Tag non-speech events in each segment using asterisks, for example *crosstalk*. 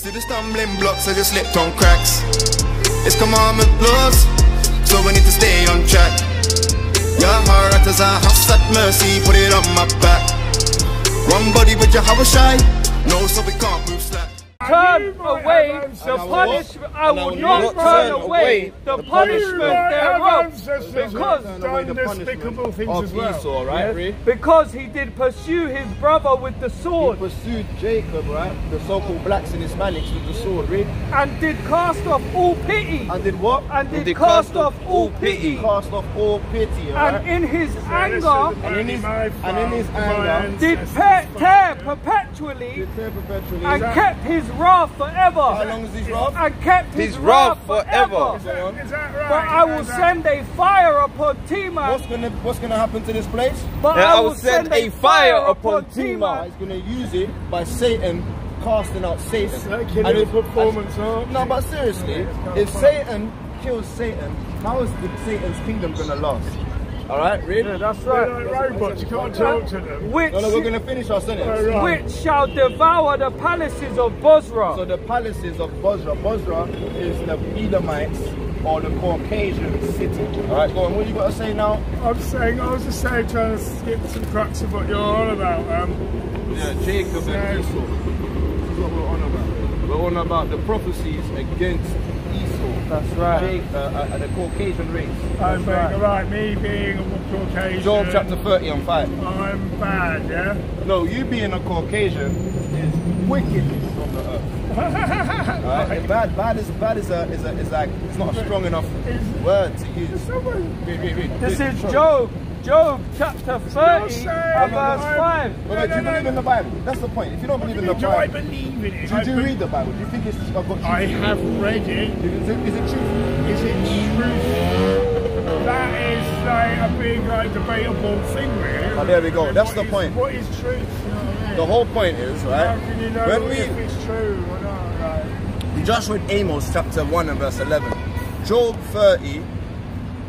See the stumbling blocks, I just slipped on cracks. It's commandment laws, so we need to stay on track. Your heart as a house that mercy, put it on my back. One body with your house shy, no, so we can't move slack. Turn away the punishment. I will not turn away the punishment thereof. Because, done despicable things as of well. Esau, right? Read. because he did pursue his brother with the sword. He sword pursued Jacob, right? The so-called blacks and Hispanics with the sword, read. and did cast off all pity And did what? and did cast off all pity Cast off all pity, and right? in his This is anger And in his- my and in his anger- did ancestors' tear perpetually Did tear perpetually. and kept his wrath forever. How forever long is his wrath? and kept his, His wrath forever. Go on. Is that right? But I will that- send a fire upon Teman. What's gonna What's gonna happen to this place? But Yeah, I will send a fire upon He's Teman. gonna use it by Satan casting out Satan. Like And in the if- performance art. No, but seriously, if Satan kills Satan, how is the Satan's kingdom gonna last? All right, read. Yeah, that's They're right. like robots, you can't talk to them. Which, No, no, we're gonna finish our sentence. Oh, right. which shall devour the palaces of Bozrah. So the palaces of Bozrah. Bozrah is the Edomites or the Caucasian city. All right, go on. What you got to say now? I'm saying, I was just saying, trying to skip some crux of what you're on about. Um, Yeah, Jacob and Esau. This is what we're on about. We're on about the prophecies against Esau. That's right. Jake, uh, uh, the Caucasian race. I'm being, right, me being a Caucasian. Job chapter 30 on 5. I'm bad, yeah? No, you being a Caucasian is wickedness on the earth. *laughs* Alright? Bad, bad is bad is a, is a is like it's not a strong enough word to use. Read, read, read. This is. Job, Job chapter 30 saying and uh, verse I'm- 5. Wait, wait, do you believe in the Bible? That's the point. If you don't believe in the do I Bible, believe in it? do I you do be- read the Bible? Do you think it's got truth? I have read it. Is it, is it true? Is it truth? That is like a big, like, debatable thing, really. Oh, there we go. That's What the is- point. What is truth? You know what I mean? The whole point is, How right? can you know When if we it's true or not? Like, we just read Amos chapter 1 and verse 11. Job 30. And,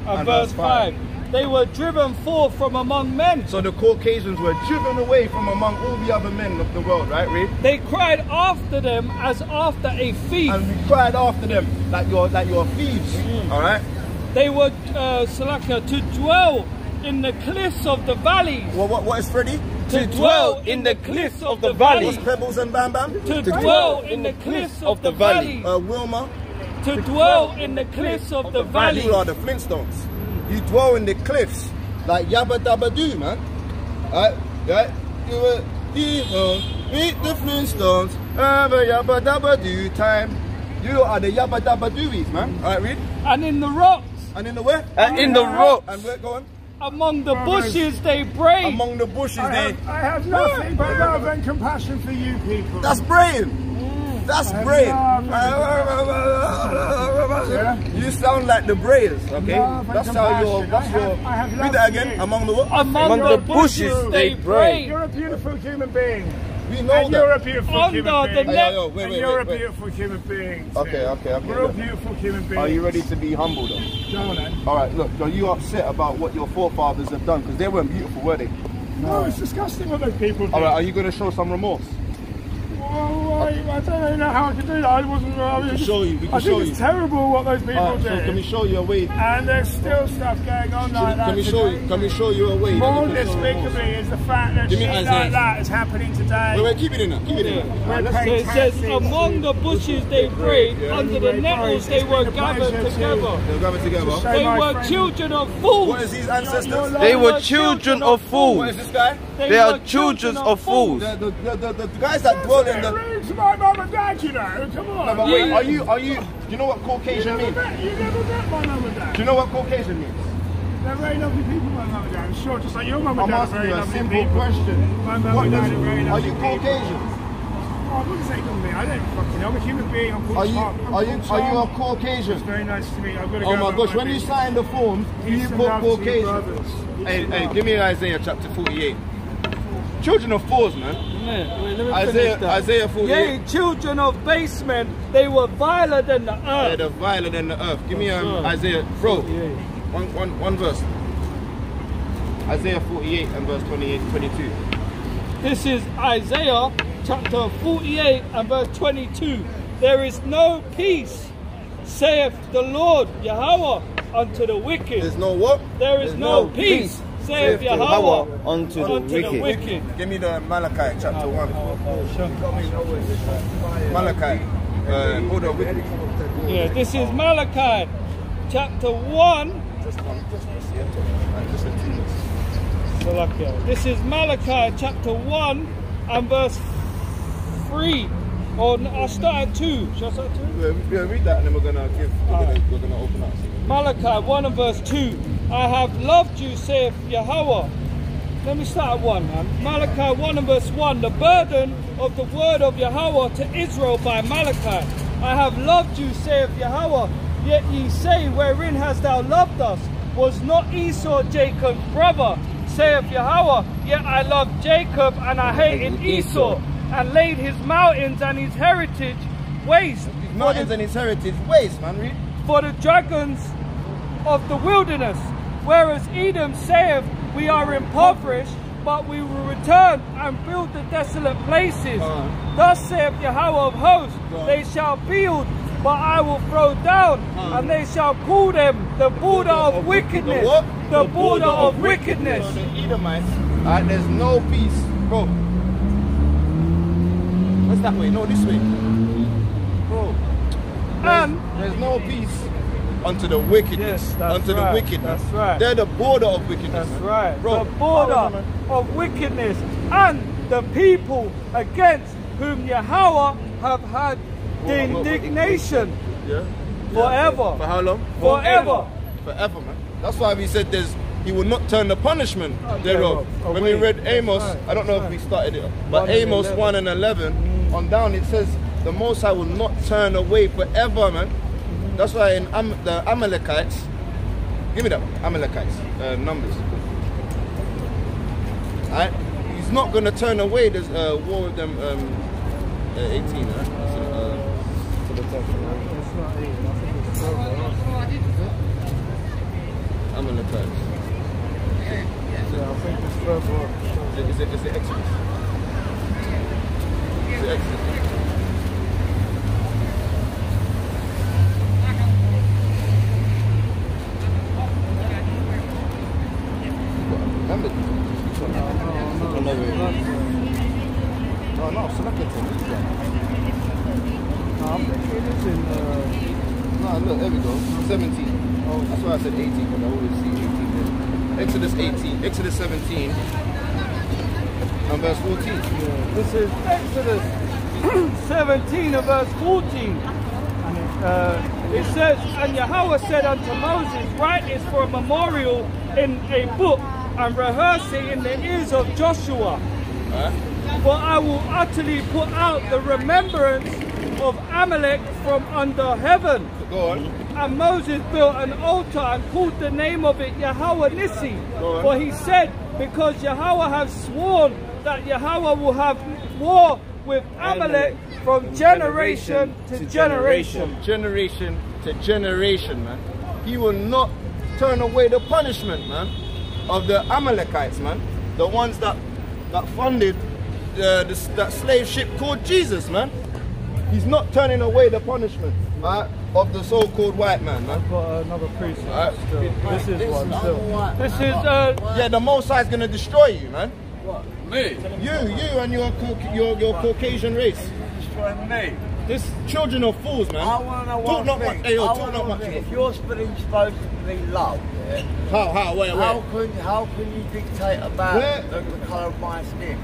And verse verse five. 5. They were driven forth from among men. So the Caucasians were driven away from among all the other men of the world, right? Read. They cried after them as after a thief. And we cried after them like you're like you're thieves. All right. They were, uh, Salaka, to dwell in the cliffs of the valleys. Well, what what is Freddy? To dwell in the cliffs of the valley. What's Pebbles and Bam Bam? To dwell in the cliffs of the valley. Uh, Wilma. To dwell in the cliffs of the valley. You are the Flintstones. You dwell in the cliffs like Yabba Dabba Doo, man. Alright, right? You were you meet the Flintstones. Have a Yabba Dabba Doo time. You are the Yabba Dabba Dooies, man. Alright, read. And in the rocks, And in the where? Uh, and in the rocks. And where? Go on. among the bushes, they brave. Among the bushes, I they. have, I have nothing but love and compassion for you people. That's braying. That's I braying. love Yeah. You sound like the brayers, okay? Love and That's how you're. compassion. That's I have- your. I have Read love that again. you. Among the what? Among, Among the, the bushes, bushes they they prayed. You're a beautiful human being. We know And you're a that. beautiful Under human the being. Hey, net- yo, yo, wait, and you're wait, a beautiful human being. Okay, too. okay, okay, We're all beautiful human beings. Are you ready to be humble though? Go on then. All right, look. Are you upset about what your forefathers have done? Because they weren't beautiful, were they? No, it's disgusting what those people do. All right. Are you going to show some remorse? Well, I, I don't really know how I can do that. I wasn't. I mean, can show you, we can I think show it's you. terrible what those people All right, do. so can we show you a way? and there's still stuff going on like that. Can we show today. you? Can we show you a way? that More you can show remorse? despicably is the fact that Give shit Isaiah. like that is happening today. Wait, wait. Keep it in there. Keep it in there. So it says, among the bushes they prayed, Yeah. under the nettles they were gathered together. They'll grab it together. They were children of fools. What is these ancestors? They were children of fools. is this guy? They are children of fools. The, the, the, the, the guys that dwell in the. Rude to my mum and dad, you know. Come on. No, but wait, are you? Are you? Do you know what Caucasian never means? met, you never met my mum and dad. Do you know what Caucasian means? They're very lovely people, my mum and dad. I'm sure, just like your mum and I'm dad are asking very you a lovely simple people. question. My mum and dad are very Are you. Caucasian? Oh, I wouldn't say lovely. I don't fucking know. I'm a human being. I'm Are you? I'm Are you? Are you a Caucasian? It's very nice to meet you. I've got to Oh go my about gosh! When you sign the form, do you and put love to you, Caucasian? Hey, hey, give me Isaiah chapter 48. Children of fools, man. Yeah, wait, Isaiah. Isaiah 48. Yea, children of basement, they were viler than the Yeah, earth. the violent than the earth. Give me um, Sure. Isaiah, bro. Yeah. One, one, one verse. Isaiah 48 and verse 28, 22. This is Isaiah chapter 48 and verse 22. There is no peace, saith the Lord Yahweh, unto the wicked. There's no what? There is There's no peace, saith Yahweh, unto the unto the wicked. wicked. Give me the Malachi chapter 1. Oh, Malachi. Uh, hold on. Wait. Yeah, this is Malachi chapter 1. Just this, yeah. Right, just a two minutes. Salakia. This is Malachi chapter 1 and verse 3. Or I'll start at 2. Shall I start at 2? Yeah, yeah, read that and then we're gonna give. We're gonna, we're gonna open up. Malachi 1 and verse 2. I have loved you, saith Yahweh. Let me start at 1, man. Malachi 1 and verse 1. The burden of the word of Yahweh to Israel by Malachi. I have loved you, saith Yahweh. Yet ye say, Wherein hast thou loved us? Was not Esau Jacob's brother? Saith Yahweh. Yet I loved Jacob and I hated Esau, and laid his mountains and his heritage waste. His mountains and his heritage waste, man. Read. for the dragons of the wilderness. Whereas Edom saith, We are impoverished, but we will return and build the desolate places. Uh. Thus saith Yahweh of hosts, Uh. They shall build, but I will throw down, Uh. and they shall call them the border of wickedness. The border of wickedness. The Edomites, there's no peace. Bro. What's that way? No, this way. Bro. And There's no peace unto the wickedness. Yes, unto right, the wickedness. that's right. They're the border of wickedness. That's right. Bro, the border hold on, man. of wickedness and the people against whom Yahweh have had Hold on, hold on. indignation Yeah. forever. For how long? Forever. Forever, man. That's why we said there's he will not turn the punishment oh, Okay, thereof. well, oh, when we read Amos, right, I don't know that's if we started it, but 1 Amos 11. 1 and 11 on down it says the Most High will not turn away forever, man. That's why in Am- the Amalekites, give me that Amalekites, uh, numbers. Alright? He's not going to turn away this uh, war with them um, uh, 18, huh? So, uh, the top. Amalekites. Is it, is it, is it Exodus? Is it Exodus? Remember? Which one? I don't know where it is. Oh no, look, there we go. 17. Oh, that's why I said 18, because I always see 18 there. Exodus 18, Exodus 17, and verse 14. This is Exodus 17 and verse 14. Uh, it says, And Yahweh said unto Moses, Write this for a memorial in a book and rehearse it in the ears of Joshua. Huh? For I will utterly put out the remembrance of Amalek from under heaven. And Moses built an altar and called the name of it Yahweh Nissi. For he said, Because Yahweh has sworn that Yahweh will have war with Amalek from generation to generation. From generation to generation, man. He will not turn away the punishment, man, of the Amalekites, man. The ones that that funded uh, this, that slave ship called Jesus, man. He's not turning away the punishment right, of the so-called white man, man. Got another priest. Alright. This is one still. This is uh, Yeah, the Most is gonna destroy you, man. What? Me? You, you, and your your your Caucasian race. Destroying me. This children of fools, man. I want to know Talk one not thing. much. Hey, yo, I talk wanna not know much. If you're spelling supposed to be love, yeah, How, how, wait, how can how can you dictate about Where- the, the colour of my skin?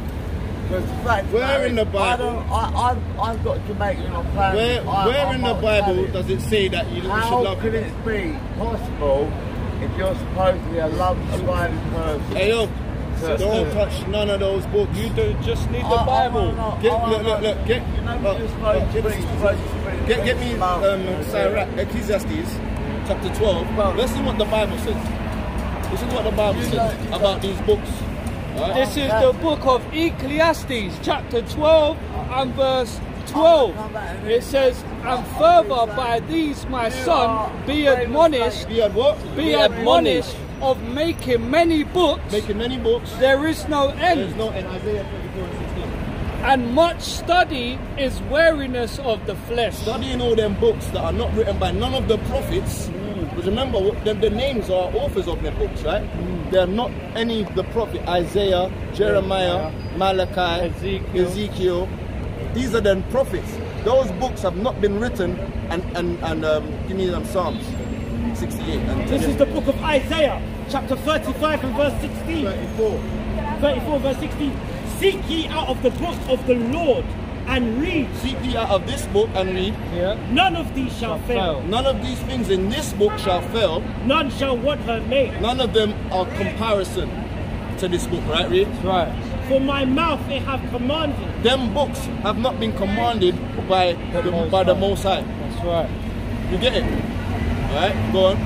Because the fact Where that in the I Bible- don't, I, I've, I've got Jamaican on family. Where, where I'm in the Bible Italian. does it say that you, you should How can it be possible if you're supposed to be a love abiding person? Hey, yo, Sister. don't touch none of those books. you do just need the I- I Bible. wanna know- Get, I wanna look, look, look, get, You know, uh, uh, get, be supposed to be get, get me um, Sirach, Ecclesiastes, chapter 12. Let's see what the Bible says. This is what the Bible says about these books. Alright? This is the book of Ecclesiastes, chapter 12 and verse 12. It says, And further by these, my son, be admonished, Be what? be admonished of making many books. Making many books. There is no end. There's end. no Isaiah 24 and 16. and much study is weariness of the flesh. Studying all them books that are not written by none of the prophets. Because remember, the, the names are authors of their books, right? They are not any the prophet Isaiah, Jeremiah, Malachi, Ezekiel. Ezekiel. These are the prophets. Those books have not been written and and and um, give me them Psalms, 68 and This is the book of Isaiah, chapter 35 and verse 16. 34. 34 verse 16. Seek ye out of the book of the Lord and read. Seek ye out of this book and read. Yeah. None of these shall fail. None of these things in this book shall fail. None shall what her made. None of them are comparison to this book, right? Read. That's right. For my mouth they have commanded. Them books have not been commanded by the, Most by the High. Most High. That's right. You get it? Alright, go on.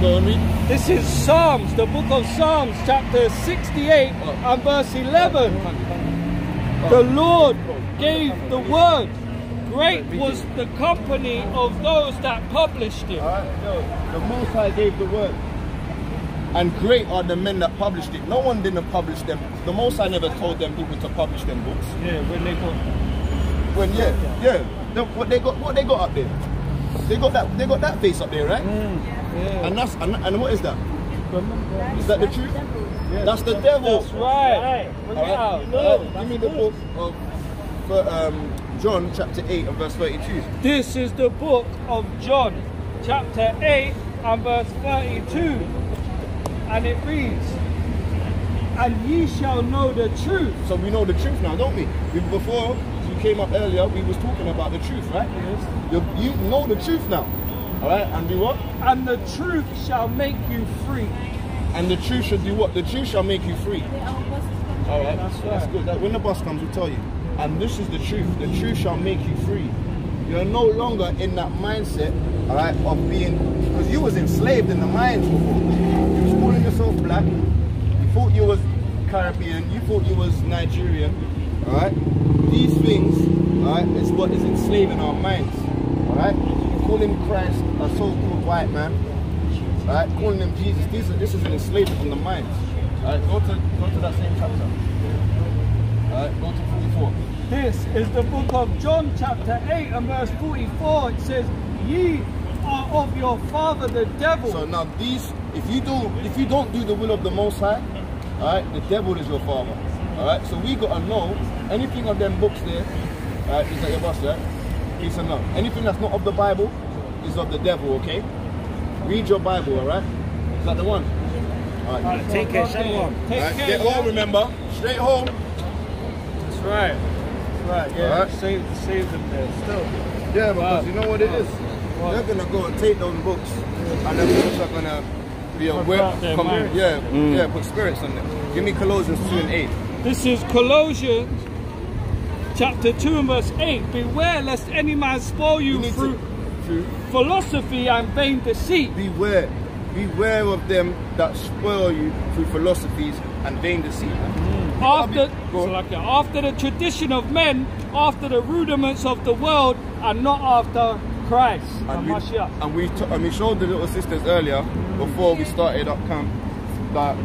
Go on, read. This is Psalms, the book of Psalms, chapter 68 Oh. and verse 11. The Lord gave the word. Great was the company of those that published it. The Most High gave the word. And great are the men that published it. No one didn't publish them. The Most High never told them people to publish them books. Yeah, when they got When yeah, yeah. The- what they got what they got up there? They got that they got that face up there, right? Mm, yeah. And that's and, and what is that? Is that the truth? That's the devil. That's right. Alright, out. alright, Give me the book of for, um, John chapter 8 and verse 32. This is the book of John, chapter 8 and verse 32. And it reads, And ye shall know the truth. So we know the truth now, don't we? before you came up earlier, we was talking about the truth, right? Yes. You, you know the truth now. Alright, and do what? And the truth shall make you free. And the truth should do what? The truth shall make you free. Alright, That's that's good. That, when the bus comes, we'll tell you. And this is the truth. The truth shall make you free. You're no longer in that mindset, alright, of being because you was enslaved in the mines before. You was calling yourself black. You thought you was Caribbean. You thought you was Nigerian. Alright? These things, alright, is what is enslaving our minds. Alright? Calling Christ a so-called white man. Alright, calling them Jesus. These are, this is an enslavement from the minds. Alright, go to go to that same chapter. Alright, go to 44. This is the book of John, chapter 8 and verse 44. It says, Ye are of your father the devil. So now these, if you do, if you don't do the will of the Most High, all right, the devil is your father. All right, so we gotta know anything of them books there. All right, is that your boss, right? Peace and love. Anything that's not of the Bible is of the devil. Okay. Read your Bible. All right. Is that the one? All right. Take care, shalom. Take All right, care. Get home. Remember, straight home. That's right. That's right. Yeah. Alright. Save, save them there still. Yeah, because Wow. you know what it is. What? They're gonna go and take those books, and them books are gonna be a whip. Convert their minds. yeah, mm. yeah, put spirits on them. Give me Colossians two and eight. This is Colossians chapter 2 and verse 8. Beware lest any man spoil you You through to, through philosophy and vain deceit. beware, beware of them that spoil you through philosophies and vain deceit. Hmm. After, Go so like after the tradition of men, after the rudiments of the world, and not after Christ and, And we, Mashiach. and we t- and we showed the little sisters earlier before we started up camp that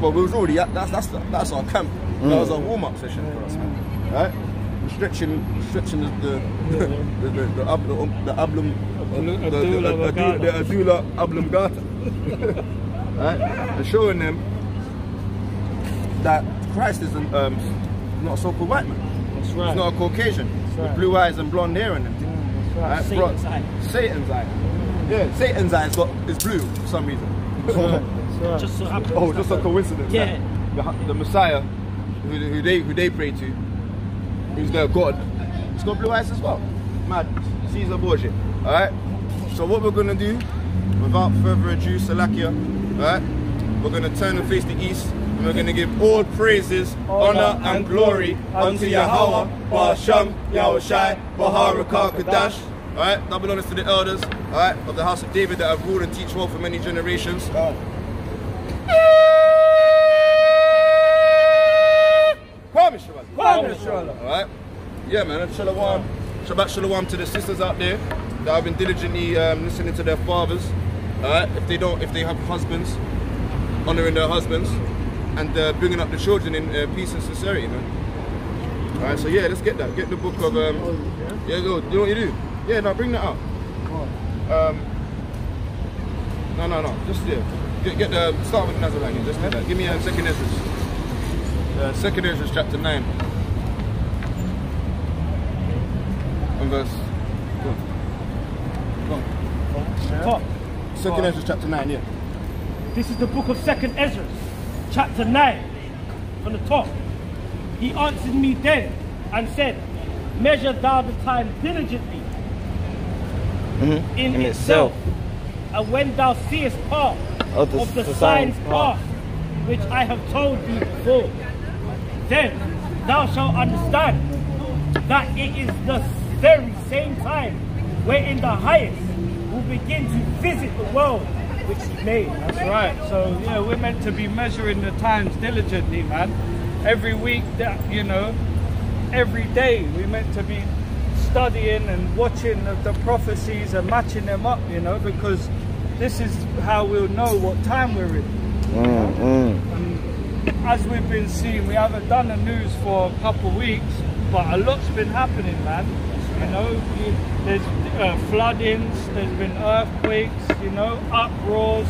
well we was already at that's that's that's our camp. That was our hmm. warm up session for us, man. Right? Restriction restriction is the the the the, the, ab- the, the ablum Ablu- the, the, Abdullah the, the, the Azula Ablum Gata. *laughs* right? And showing them that Christ is an, um, not a so-called white man. That's right. He's not a Caucasian right. with blue eyes and blonde hair and everything. Right, Satan's bro- eye. Satan's eye. Yeah, Satan's eye got is blue for some reason. Just so *laughs* happens. oh, just a coincidence. Yeah. The, the Messiah, who, who they who they pray to, who's their God, he's got blue eyes as well. Mad. Caesar Borgia. Alright? So what we're gonna do, without further ado, Salakia, alright? We're gonna turn and face the east and we're gonna give all praises, honor, and glory unto Yahweh, Basham, Yahushua, Baharakah, Kadash. Alright, double honors to the elders, alright, of the house of David that have ruled and teach well for many generations. Kwame Shabbat. Alright? Yeah, man, and Shalom. Shabbat Shalom to the sisters out there that have been diligently um, listening to their fathers. Alright? If they don't, if they have husbands, honoring their husbands and uh, bringing up the children in uh, peace and sincerity, man. Alright, so yeah, let's get that. Get the book of um Yeah, go, you know what you do? Yeah, no, bring that out. Um No no no, just yeah. Get, get the start with Nazarene, just get that. Give me um, second Ezra. Uh, second Ezra chapter nine. And verse go on. Go on. Top. Second Ezra chapter nine, yeah. This is the book of Second Ezra, chapter 9, from the top. He answered me then and said, Measure thou the time diligently mm-hmm. in, In itself. itself. And when thou seest part oh, Of of the- the, the signs signs past, which I have told thee before, then thou shalt understand that it is the very same time wherein the highest will begin to visit the world which he made. That's right. So yeah, we're meant to be measuring the times diligently, man. Every week, that you know, every day, we're meant to be studying and watching the, the prophecies and matching them up, you know, because this is how we'll know what time we're in. And as we've been seeing, we haven't done the news for a couple of weeks, but a lot's been happening, man. You know, there's uh, floodings, there's been earthquakes, you know, uproars.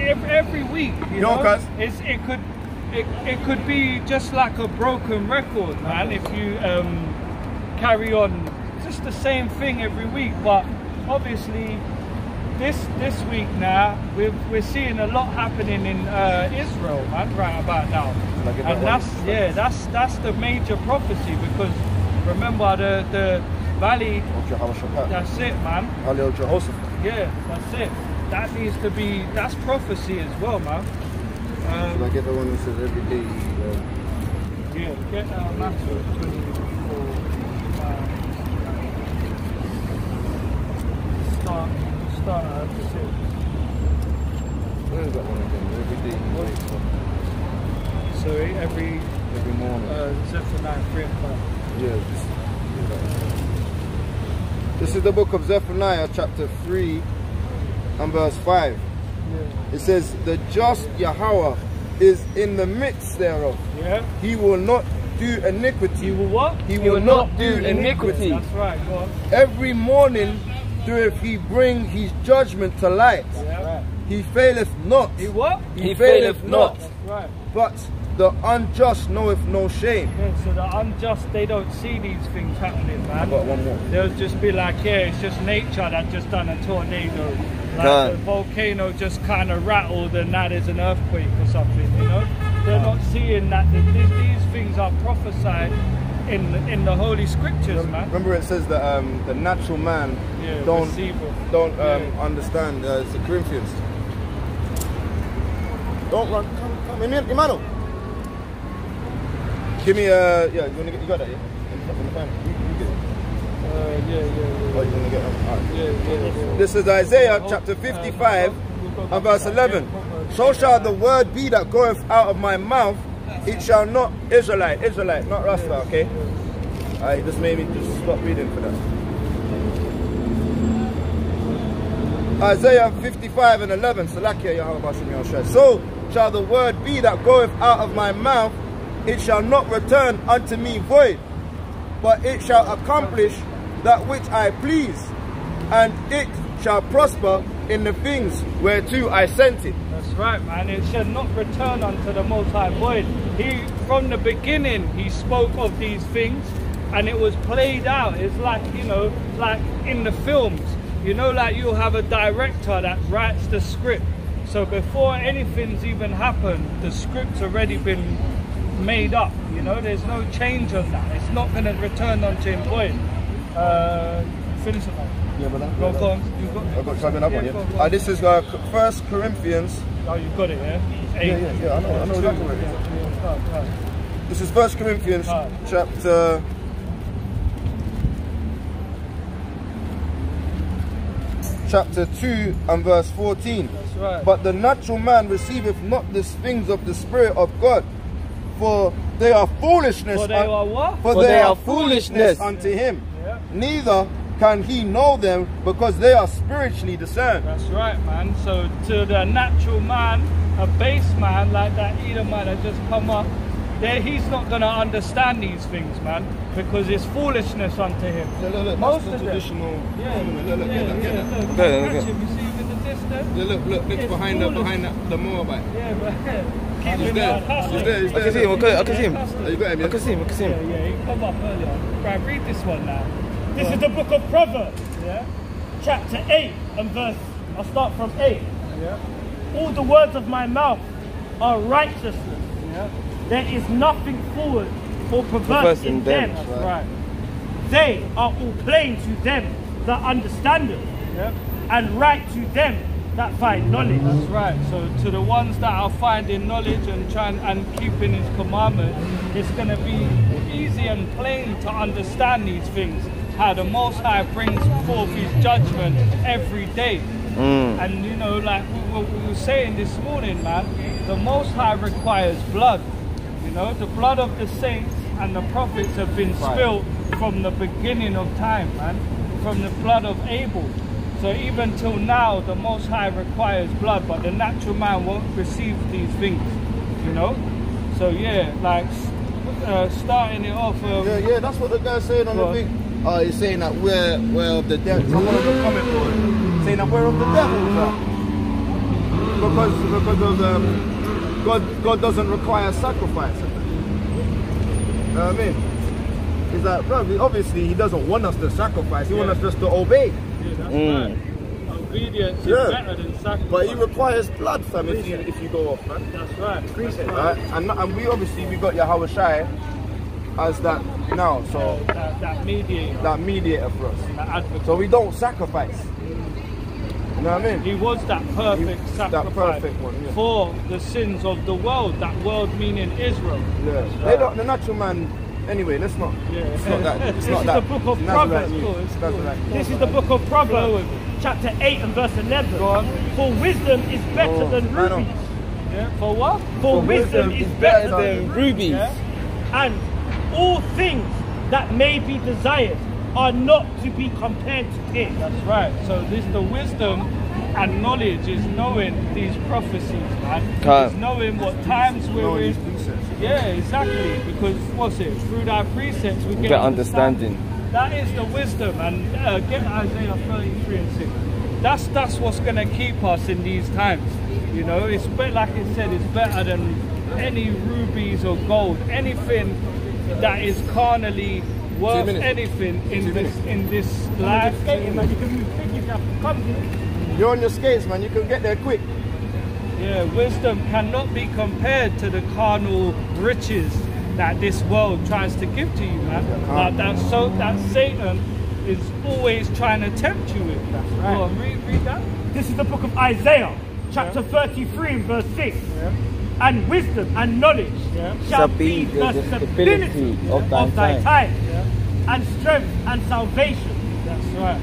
Every, every week, you Yo, know, cuz. it's, it could it, it could be just like a broken record, man. If you um, carry on just the same thing every week, but obviously this this week now we're, we're seeing a lot happening in uh, Israel, man, right about now, Like and that's yeah, that's that's the major prophecy because remember the the valley. That's it, man. Jehoshaphat. Yeah, that's it. That needs to be that's prophecy as well, man. Um, Should I get the one that says every day? Uh, Yeah, get uh, Matthew 24. Uh, start, start at six. where's that one again? Every day he wakes up. So every Every morning. uh, Zephaniah 3 and 5. Yeah, this, this is the book of Zephaniah, chapter 3 and verse 5. It says, The just Yahweh is in the midst thereof. Yeah? He will not do iniquity. He will what? He will not do iniquity. That's right, go on. Every morning doeth he bring his judgment to light. Yeah. He faileth not. He what? He faileth not. That's right. But the unjust knoweth no shame. Yeah, so the unjust, they don't see these things happening, man. Got one more. They'll just be like, yeah, it's just nature that just done a tornado. Like Done. the volcano just kind of rattled and that is an earthquake or something, you know? They're not seeing that th- these, these things are prophesied in the, in the holy scriptures, man. Remember it says that um, the natural man Yeah, don't don't um, Yeah. understand. Uh, it's the Corinthians. Don't run. Come, come, Emmanuel. Give me a yeah. You wanna get? You got that? Yeah. In the- in. You, you get it. Uh, yeah, yeah, yeah. Oh, you wanna get? All right. Yeah, yeah, yeah. This is Isaiah chapter 55 and verse 11. So shall the word be that goeth out of my mouth, it shall not, Israelite, Israelite, not Rasta, okay? Alright, just made me just stop reading for that. Isaiah 55 and 11, Salakia Yahweh Bashem Yahushua. So shall the word be that goeth out of my mouth, it shall not return unto me void, but it shall accomplish that which I please, and it shall prosper in the things whereto I sent it. That's right, man. It shall not return unto the Most High void. He, from the beginning, he spoke of these things, and it was played out. It's like you know, like in the films. You know, like you'll have a director that writes the script. So before anything's even happened, the script's already been made up. You know, there's no change on that. It's not going to return unto him void. Uh, finish it. Yeah, brother. Go, go on. You got, I've got another one, Yeah, go, yeah? go. Uh, this is uh, First Corinthians. Oh, you've got it, yeah? Eight. Yeah, yeah, yeah, I know, I know exactly where it is. Yeah, yeah, right, right. This is First Corinthians chapter chapter 2 and verse 14. That's right. But the natural man receiveth not the things of the Spirit of God, for they are foolishness. For they are what? For, they, are foolishness unto him. Yeah. Neither can he know them because they are spiritually discerned. That's right, man. So to the natural man, a base man like that Edomite that just come up, there he's not going to understand these things, man, because it's foolishness unto him. Look, look, look, Most that's the of them. traditional Yeah, ornament. Look, look, yeah, get that, get yeah, that. look, Okay, catch okay. him, you see him in the distance? Yeah, look, look, look It's behind the behind the, the motorbike. Yeah, but *laughs* keep He's there. He's there. He's there. He's I can see there. him. I can, I can see him. Oh, you got him, I yeah? can see him. I can see him. yeah, he come up earlier. Right, read this one now. This is the book of Proverbs, Yeah, chapter 8 and verse, I'll start from 8. yeah, All the words of my mouth are righteousness. yeah. There is nothing forward or perverse Perverse in in them. them. That's right. They are all plain to them that understand it, Yeah. And right to them that find knowledge. That's right. So to the ones that are finding knowledge and trying and keeping His commandments, it's going to be easy and plain to understand these things. How the Most High brings forth His judgment every day. Mm. And you know, like we were, we were saying this morning, man, the Most High requires blood. You know, the blood of the saints and the prophets have been spilled from the beginning of time, man, from the blood of Abel. So even till now, the Most High requires blood, but the natural man won't receive these things. You know. So yeah, like uh, starting it off. Um, Yeah, yeah, that's what the guy's saying on Go the thing. Oh, he's saying that we're, we're of the devil. Someone on the comment board saying that we're of the devil. Because, because of um, God, God doesn't require sacrifice. You know what I mean? He's like, bro, obviously he doesn't want us to sacrifice. He wants us just to obey. Yeah, Mm. right. Obedience Yeah. is better than sacrifice. But he requires blood, fam, if you, if you go off, man. That's right. That's right. Right? And, and we obviously, we got Yahweh Shai as that now, so That, that mediator, that mediator for us. that advocate. So we don't sacrifice. You know what I mean? He was that perfect He- that sacrifice perfect one, yeah. for the sins of the world. That world meaning Israel. Yeah. They don't, the natural man. Anyway, let's not. Yeah. It's not that. It's This not is that. the book of Proverbs. news. Cool, it's This is the book of Proverbs, chapter 8 and verse 11. Go on. For wisdom is better Oh, than oh. rubies. Yeah. For what? For wisdom is better than Than rubies. Yeah. and all things that may be desired are not to be compared to it. That's right. So this the wisdom and knowledge is knowing these prophecies, man. Calm. It's knowing what times we're in. These precepts. Yeah, exactly. Because what's it? Through thy precepts we get, Get understanding. That is the wisdom, and uh, get Isaiah 33 and 6. That's that's what's gonna keep us in these times. You know, it's better, like I said, it's better than any rubies or gold, anything that is carnally worth anything in this minutes. in this life. Skating, you can move quick, you can come here. You're on your skates, man. You can get there quick. Yeah, wisdom cannot be compared to the carnal riches that this world tries to give to you, man. Like that, so that Satan is always trying to tempt you with. That's right. Go on, read, read that. This is the book of Isaiah, chapter 33 and verse 6. And wisdom and knowledge Yeah. shall be the stability of thy, time, and strength and salvation, That's right.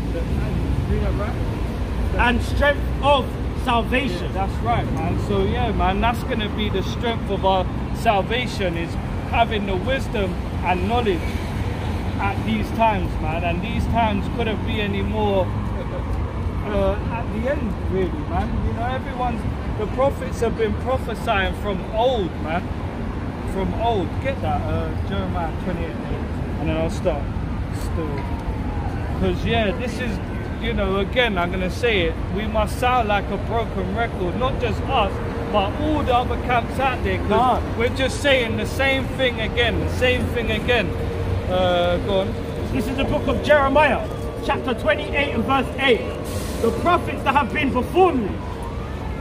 Read that right. and strength of salvation. That's right, man. So yeah, man, that's gonna be the strength of our salvation is having the wisdom and knowledge at these times, man. And these times couldn't be any more uh, at the end, really, man. You know, everyone's the prophets have been prophesying from old, man. From old. Get that, uh, Jeremiah 28, and then I'll start. Still. Because, yeah, this is, you know, again, I'm going to say it, we must sound like a broken record, not just us, but all the other camps out there, because Nah. we're just saying the same thing again, the same thing again. Uh, go on. This is the book of Jeremiah, chapter 28 and verse 8. The prophets that have been before me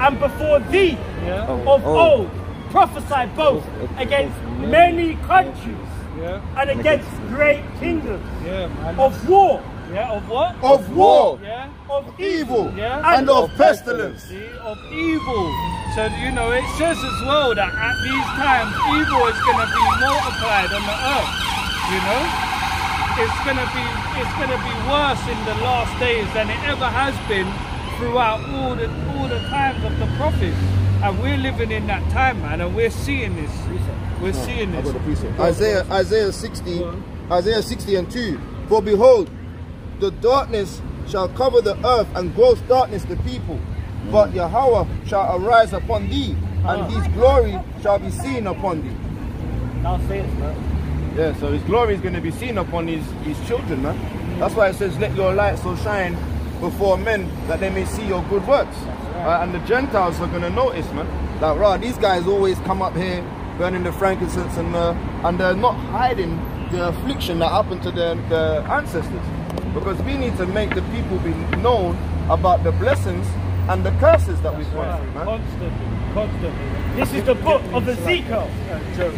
and before thee Yeah, of Oh. old prophesied both against many countries yeah, and against great kingdoms yeah, of war, yeah, of what? Of war, Yeah, of evil, Yeah. and of pestilence. See, of evil. So, you know, it says as well that at these times, evil is going to be multiplied on the earth. You know? It's going to be it's going to be worse in the last days than it ever has been throughout all the all the times of the prophets. And we're living in that time, man, and we're seeing this. We're seeing this. got the precept. Isaiah, Isaiah 60, Isaiah 60 and 2. For behold, the darkness shall cover the earth and gross darkness the people. But Yahweh shall arise upon thee, and his glory shall be seen upon thee. Thou sayest, man. Yeah, so his glory is going to be seen upon his, his children, man. That's why it says, let your light so shine before men that they may see your good works. Uh, and the Gentiles are going to notice, man. Like, right, these guys always come up here burning the frankincense and uh, and they're not hiding the affliction that happened to their, their ancestors. Because we need to make the people be known about the blessings and the curses that we've gone through, man. Constantly, constantly. This is the book of Ezekiel,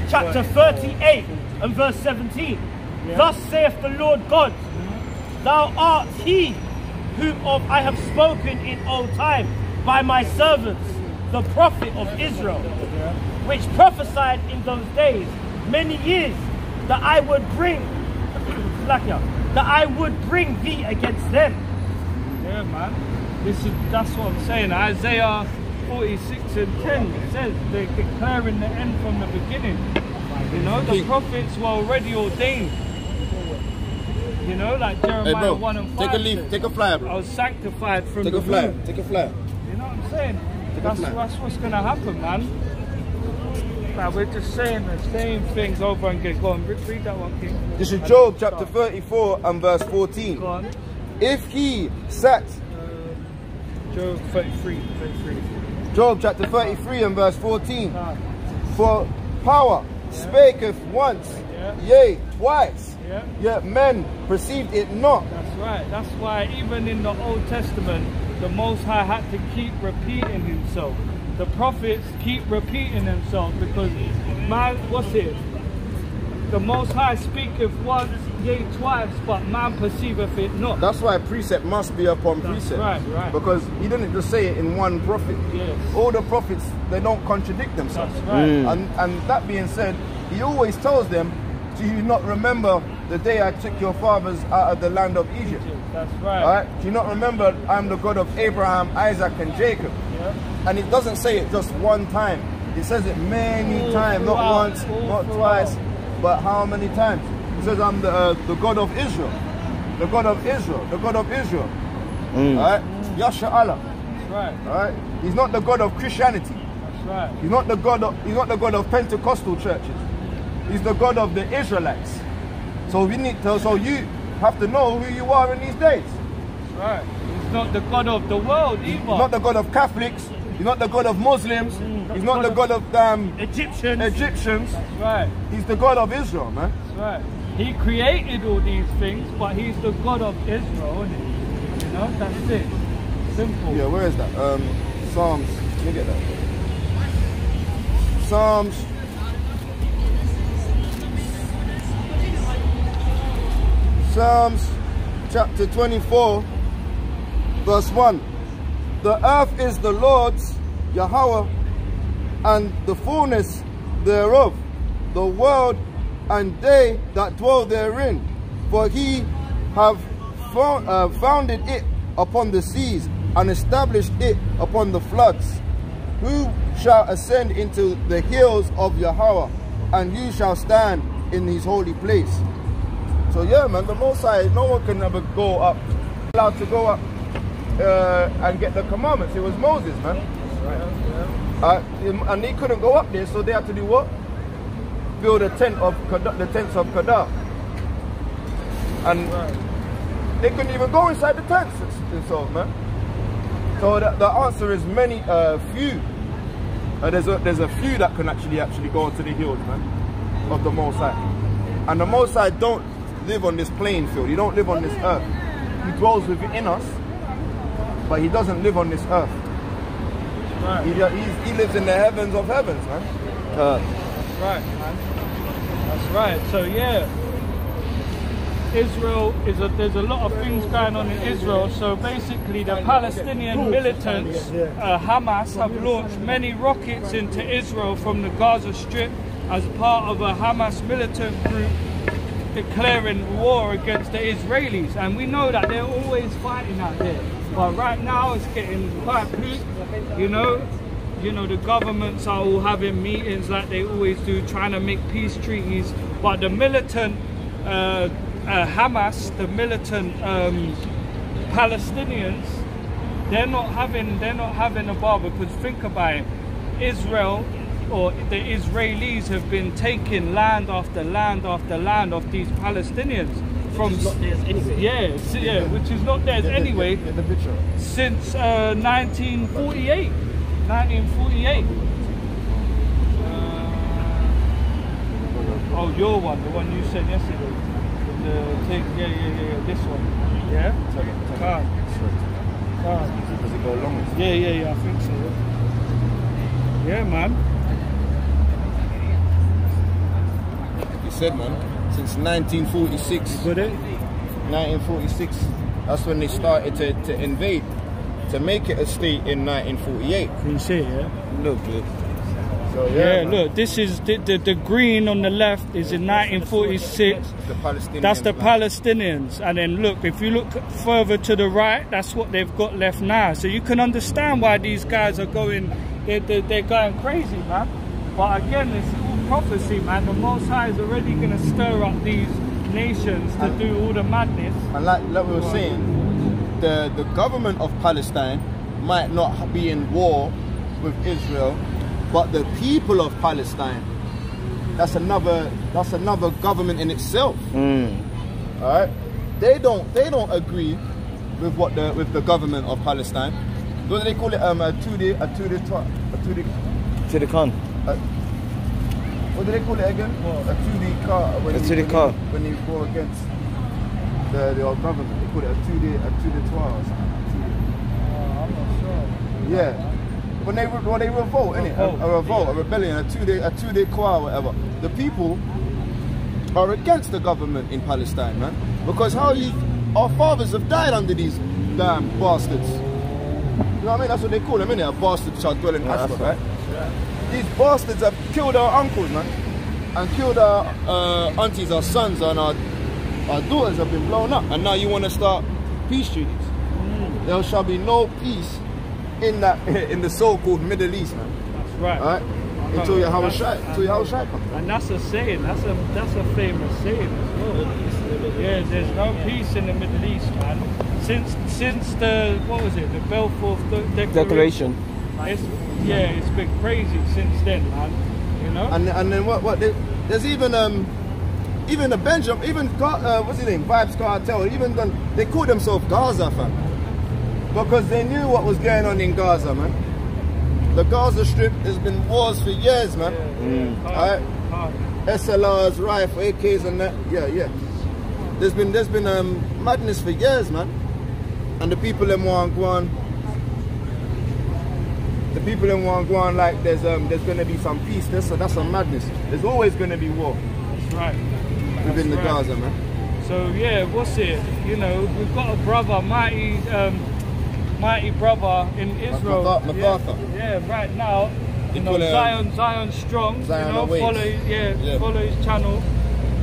chapter 38 and verse 17. Thus saith the Lord God, Thou art he whom of I have spoken in old time by my servants, the prophet of Israel, which prophesied in those days many years that I would bring *coughs* Slakia, that I would bring thee against them. Yeah, man. This is that's what I'm saying. Isaiah 46 and 10 says they're declaring the end from the beginning. You know, the prophets were already ordained. You know, like Hey, Jeremiah bro, 1 and 5. take a leaf, says, take a flyer, I was sanctified from Take the a flyer, take a flyer. You know what I'm saying? a That's, that's what's gonna happen, man. Like, we're just saying the same things over and again. Go on, read, that one, King. This is Job chapter 34 and verse 14. Go on. If he sat, Job 33, 33. Job chapter 33 and verse 14, Ah, for power spaketh once, Yeah. yea, twice, yeah. yet men perceived it not. That's right. That's why even in the Old Testament, the Most High had to keep repeating himself. The prophets keep repeating themselves because man, what's it? The Most High speaketh once, yea, twice, but man perceiveth it not. That's why precept must be upon That's precept. right, right. Because he didn't just say it in one prophet. Yes. All the prophets, they don't contradict themselves. That's right. And, and that being said, he always tells them, do you not remember the day I took your fathers out of the land of Egypt? That's right. Alright? Do you not remember I'm the God of Abraham, Isaac, and Jacob? Yeah. And it doesn't say it just one time. It says it many All times, not once, all not throughout. twice, but how many times? It says I'm the, uh, the God of Israel. The God of Israel. The God of Israel. Alright? Yasha Allah. That's right. Alright? He's not the God of Christianity. That's right. He's not the God of he's not the God of Pentecostal churches. He's the God of the Israelites. So we need to so you have to know who you are in these days. Right. He's not the God of the world either. He's not the God of Catholics. He's not the God of Muslims. He's not the God of um, Egyptians. Egyptians. That's right. He's the God of Israel, man. That's right. He created all these things, but he's the God of Israel, isn't he? You know, that's it. Simple. Yeah, where is that? Um, Psalms. Let me get that. Psalms. Psalms chapter 24, verse 1. The earth is the Lord's, Yahweh, and the fullness thereof, the world and they that dwell therein. For he have uh, founded it upon the seas and established it upon the floods. Who shall ascend into the hills of Yahweh, and you shall stand in his holy place. So yeah, man, the Most High, no one can ever go up, allowed to go up uh, and get the commandments. It was Moses, man. Uh, and they couldn't go up there, so they had to do what? Build a tent of Kedar- the tents of Kedar. And they couldn't even go inside the tents themselves, man. So the, the answer is many, uh, few. Uh, there's a there's a few that can actually actually go into the hills, man, of the Most High. And the Most High don't live on this playing field. He don't live on this earth. He dwells within us, but he doesn't live on this earth. Right. He, he's, he lives in the heavens of heavens, man. Uh, right, man. That's right. So yeah, Israel is a there's a lot of things going on in Israel. So basically, the Palestinian militants, uh, Hamas, have launched many rockets into Israel from the Gaza Strip as part of a Hamas militant group declaring war against the Israelis. And we know that they're always fighting out there. But right now it's getting quite peak, you know. You know, the governments are all having meetings like they always do, trying to make peace treaties. But the militant uh, uh, Hamas, the militant um, Palestinians, they're not having they're not having a bar because think about it. Israel or the Israelis have been taking land after land after land of these Palestinians from It's not theirs anyway. yeah, yeah, which is not theirs anyway the picture. since uh, 1948. 1948. Uh, oh, your one, the one you said yesterday. The take, yeah, yeah, yeah, this one. Yeah. Tell it. Card. Card. Does it go long? Yeah, yeah, yeah, I think so. Yeah man. Said, man, since 1946. Got it? Eh? 1946, that's when they started to, to invade, to make it a state in 1948. Can you see it? Yeah. Look, look. So Yeah, man, look, this is the, the the green on the left is in 1946. the Palestinians. That's the. Palestinians. And then look, if you look further to the right, that's what they've got left now. So you can understand why these guys are going, they're, they're, they're going crazy, man. But again, it's prophecy, man. The Most High is already going to stir up these nations to And- do all the madness. And like, like we were saying, the, the government of Palestine might not be in war with Israel, but the people of Palestine, that's another that's another government in itself. All right, they don't they don't agree with what the with the government of Palestine. What do they call it? Um, a two day a two day a two day To the con. What do they call it again? A 2D car. When A you- 2D when you- car. When you go against the, the old government, they call it a 2D, a 2D 12 or something. Uh, I'm not sure. Yeah. When they, re- when they revolt, innit? A, Revolt, a revolt, a rebellion, a two-day, a two-day qua, whatever. The people are against the government in Palestine, man. Because how you, our fathers have died under these damn bastards. You know what I mean? That's what they call them, innit? A bastard shall dwell in Yeah, that's Ashdod, right? These bastards have killed our uncles, man. And killed our uh, aunties, our sons, and our, our daughters have been blown up. And now you want to start peace treaties. There shall be no peace in that *laughs* in the so-called Middle East, man. That's right. Alright? Until you have a shot, until you have a shot. And that's a saying. That's a that's a famous saying as well. Yeah, there's no peace in the Middle East, man. Since since the what was it, the Balfour De- Declaration? Declaration. It's, yeah, it's been crazy since then, man. You know. And and then what what they, there's even um even the Benjamin even uh, what's his name Vybz Kartel even done they call themselves Gaza fam because they knew what was going on in Gaza man. The Gaza Strip has been wars for years man. Alright. Hard. SLRs, rifle, AKs and that. Yeah, yeah. There's been there's been um, madness for years, man. And the people in want go on. The people in want go on like there's um there's gonna be some peace. That's so that's some madness. There's always gonna be war That's right. within the right. Gaza, man. So yeah, what's it? You know, we've got a brother, mighty, um, mighty brother in Israel. MacArthur-. Yeah, yeah, right now. You know, um, Zion, Zion Strong. Zion you know, Awaits. follow, yeah, Yeah. follow his channel.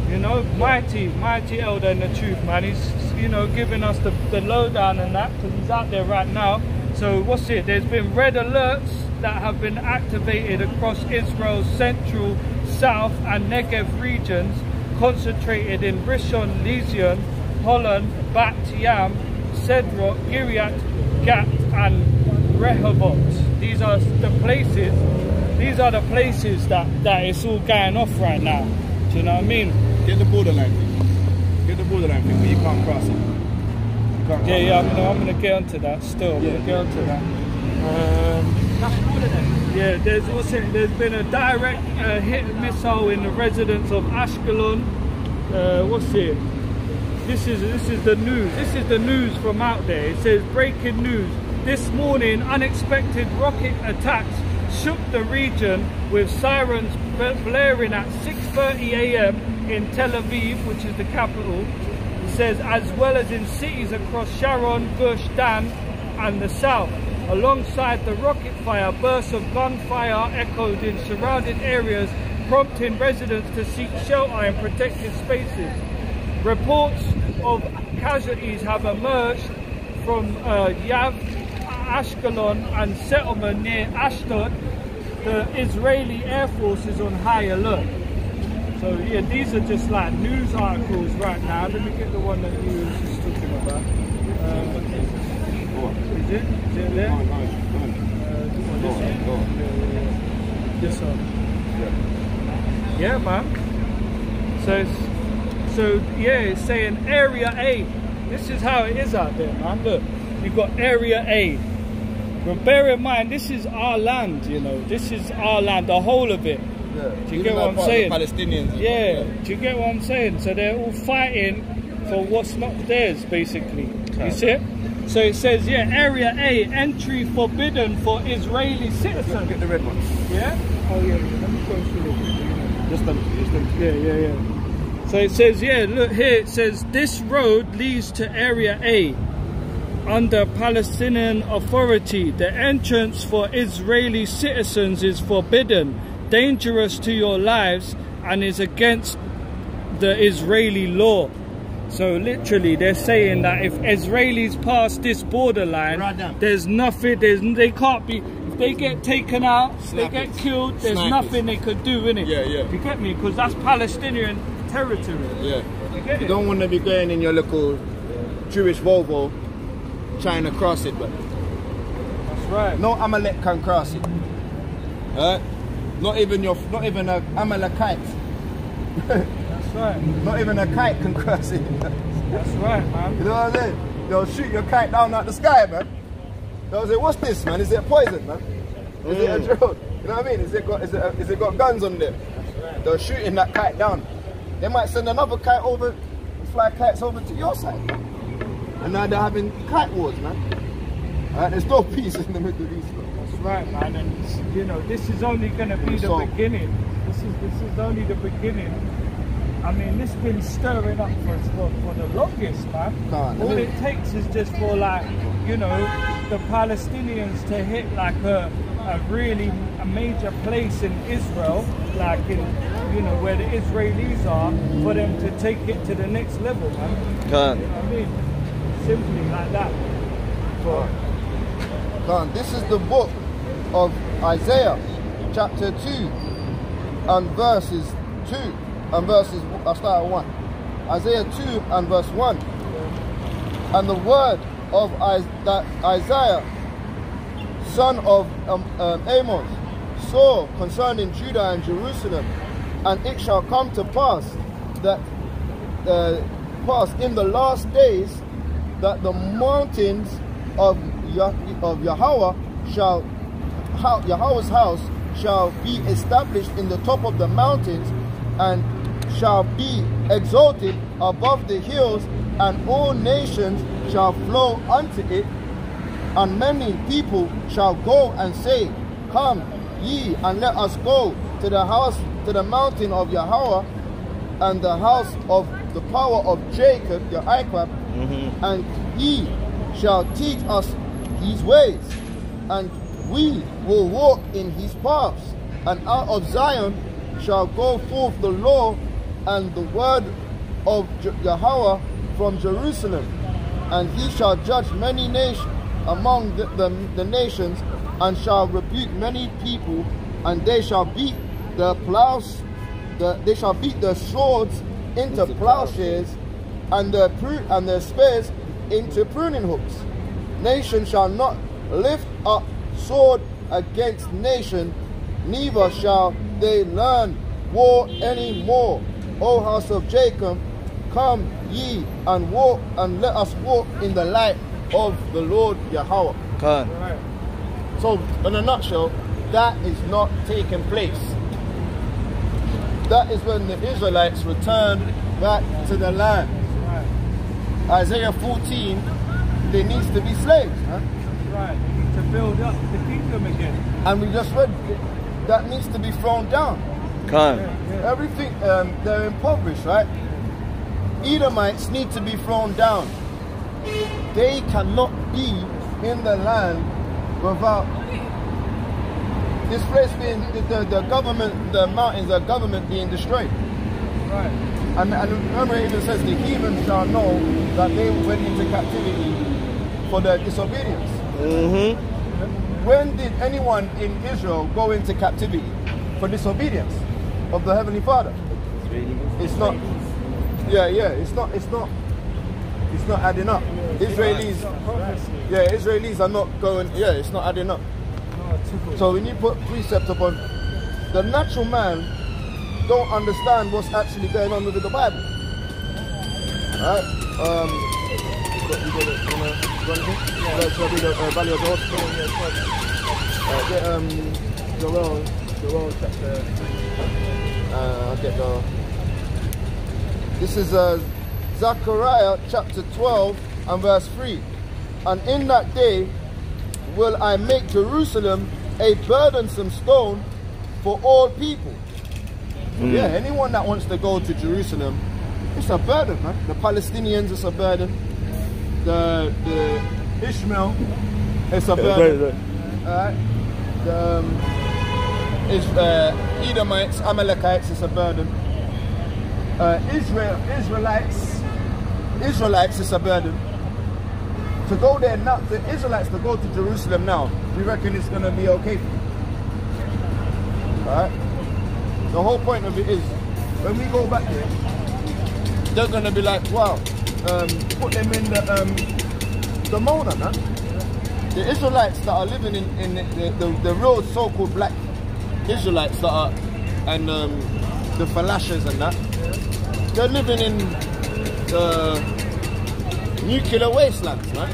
You know, mighty, mighty elder in the truth, man. He's, you know, giving us the, the lowdown and that because he's out there right now. So what's it? There's been red alerts that have been activated across Israel's central, south, and Negev regions, concentrated in Rishon Lezion, Holon, Bat Yam, Sedrot, Kiryat, Gat, and Rehoboth. These are the places. These are the places that that it's all going off right now. Do you know what I mean? Get the borderline. Get the borderline thing, but you can't cross it. Yeah, yeah. I'm gonna, I'm gonna get onto that. Still, I'm Yeah, gonna get yeah, onto that. Um, yeah, there's also there's been a direct uh, hit missile in the residence of Ashkelon. Uh, what's it? This is this is the news. This is the news from out there. It says breaking news. This morning, unexpected rocket attacks shook the region with sirens blaring at 6:30 a.m. in Tel Aviv, which is the capital. Says as well as in cities across Sharon, Gush, Dan, and the south. Alongside the rocket fire, bursts of gunfire echoed in surrounding areas, prompting residents to seek shelter in protected spaces. Reports of casualties have emerged from uh, Yav, Ashkelon, and settlement near Ashdod. The Israeli Air Force is on high alert. So yeah, these are just like news articles right now. Let me get the one that you was just talking about. Um, is it? Is it there? Uh, this one? Yeah, yeah, yeah. This one. Yeah, man. So, so yeah, it's saying Area A. This is how it is out there, man. Look, you've got Area A. But bear in mind, this is our land, you know. This is our land, the whole of it. Yeah. Do you Even get what I'm saying? The Palestinians. and Yeah, do you get what I'm saying? So they're all fighting for what's not theirs, basically. You see it? So it says, yeah, Area A, entry forbidden for Israeli yeah. citizens. Get the red one. Yeah? Oh, yeah, yeah. let me go through it. Just them. Just them. Yeah, yeah, yeah. So it says, yeah, look here, it says, this road leads to Area A under Palestinian Authority. The entrance for Israeli citizens is forbidden, dangerous to your lives, and is against the Israeli law. So literally, they're saying that if Israelis pass this borderline, Right there's nothing. There's they can't be. If they get taken out, they get Snipers. killed. There's Snipers. nothing they could do in it. Yeah, yeah. You get me? Because that's Palestinian territory. Yeah. You get You it? don't want to be going in your little Jewish Volvo trying to cross it, but That's right. no Amalek can cross it. Alright? Not even your, not even a Amalekite, That's right. not even a kite can cross it. That's right, man. You know what I'm saying? They'll shoot your kite down out the sky, man. They'll say, "What's this, man? Is it poison, man? Is it a mm. drone? You know what I mean? Is it got, is it, is it got guns on there? They're shooting that kite down. They might send another kite over, fly kites over to your side, man. And now they're having kite wars, man. Alright, there's no *laughs* peace in the Middle East. man. Right, man. And you know, this is only going to be the So- beginning. This is this is only the beginning. I mean, this been stirring up for for, for the longest, man. Can't, All it takes is just for like, you know, the Palestinians to hit like a a really a major place in Israel, like in you know where the Israelis are, for them to take it to the next level, man. Can't. You know what I mean? Simply like that. But, Come, this is the book of Isaiah, chapter 2, and verses 2, and verses, I'll start at 1. Isaiah 2 and verse 1. And the word of Isaiah, son of um, um, Amos, saw concerning Judah and Jerusalem, and it shall come to pass that uh, pass in the last days that the mountains of Yah- of Yahweh shall Yahweh's house shall be established in the top of the mountains and shall be exalted above the hills and all nations shall flow unto it. And many people shall go and say, Come ye and let us go to the house, to the mountain of Yahweh, and the house of the power of Jacob, Yaakov, mm-hmm. and he shall teach us his ways, and we will walk in his paths. And out of Zion shall go forth the law and the word of Yahweh from Jerusalem, and he shall judge many nations among the, the, the nations, and shall rebuke many people, and they shall beat the plows, the, they shall beat the swords into plowshares, and the pru- and the spears into pruning hooks. Nation shall not lift up sword against nation, neither shall they learn war any more. O house of Jacob, come ye and walk and let us walk in the light of the Lord Yahweh. Right. So, in a nutshell, that is not taking place. That is when the Israelites return back to the land. Right. Isaiah 14, there needs to be slaves. Huh? Right. They need to build up the kingdom again. And we just read that needs to be thrown down. Can't. Yeah. Everything, um, they're impoverished, right? Edomites need to be thrown down. They cannot be in the land without this place being, the, the, the government, the mountains, the government being destroyed. Right. And, and remember, it even says the heathen shall know that they went into captivity for their disobedience. Mm-hmm. When did anyone in Israel go into captivity for disobedience of the Heavenly Father? It's not. Yeah, yeah. It's not. It's not. It's not adding up. Israelis. Yeah, Israelis are not going. Yeah, it's not adding up. So when you put precept upon the natural man don't understand what's actually going on with the Bible. Alright? Um, you got, you got it, you wanna run it? Yeah. Should I do the uh, Valley of Jehoshaphat? Uh, get um, Joel, Joel chapter, uh, I'll get the, this is uh, Zechariah chapter 12 and verse 3. And in that day will I make Jerusalem a burdensome stone for all people. Yeah, anyone that wants to go to Jerusalem, it's a burden, man. The Palestinians, it's a burden. The the Ishmael, it's a burden. Alright. The um, is, uh, Edomites, Amalekites, it's a burden. Uh, Israel, Israelites, Israelites, it's a burden. To go there now, the Israelites to go to Jerusalem now, you reckon it's going to be okay? Alright? The whole point of it is, when we go back there, they're going to be like, wow, um, put them in the, um, the Mona, man. The Israelites that are living in, in the, the, the real so-called black Israelites that are, and um, the Falashas and that, they're living in the nuclear wastelands, man.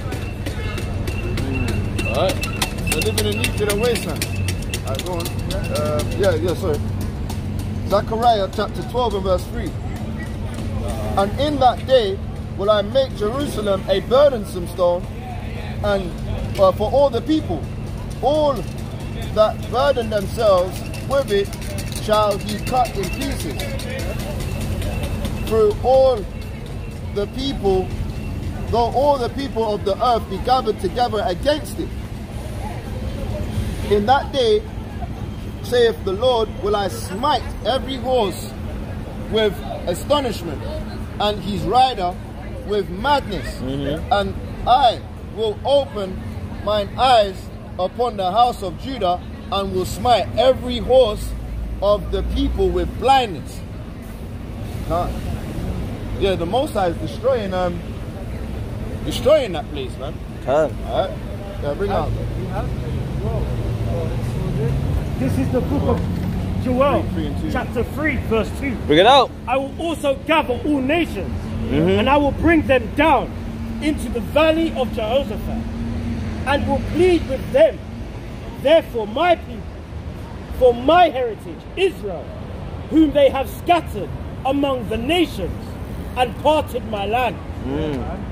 Alright? They're living in nuclear wastelands. Alright, go on. Uh, yeah, yeah, sorry. Zechariah chapter 12 and verse 3. And in that day will I make Jerusalem a burdensome stone and uh, for all the people. All that burden themselves with it shall be cut in pieces. Through all the people, though all the people of the earth be gathered together against it. In that day, saith the Lord, will I smite every horse with astonishment, and his rider with madness, and I will open mine eyes upon the house of Judah, and will smite every horse of the people with blindness. Huh? Yeah, the Most High is destroying um destroying that place, man. Can. Alright? Yeah, bring out. This is the book of Joel, Three, three and two. chapter 3, verse 2. Bring it out. I will also gather all nations, Mm-hmm. and I will bring them down into the valley of Jehoshaphat, and will plead with them. Therefore, my people, for my heritage, Israel, whom they have scattered among the nations, and parted my land. Mm.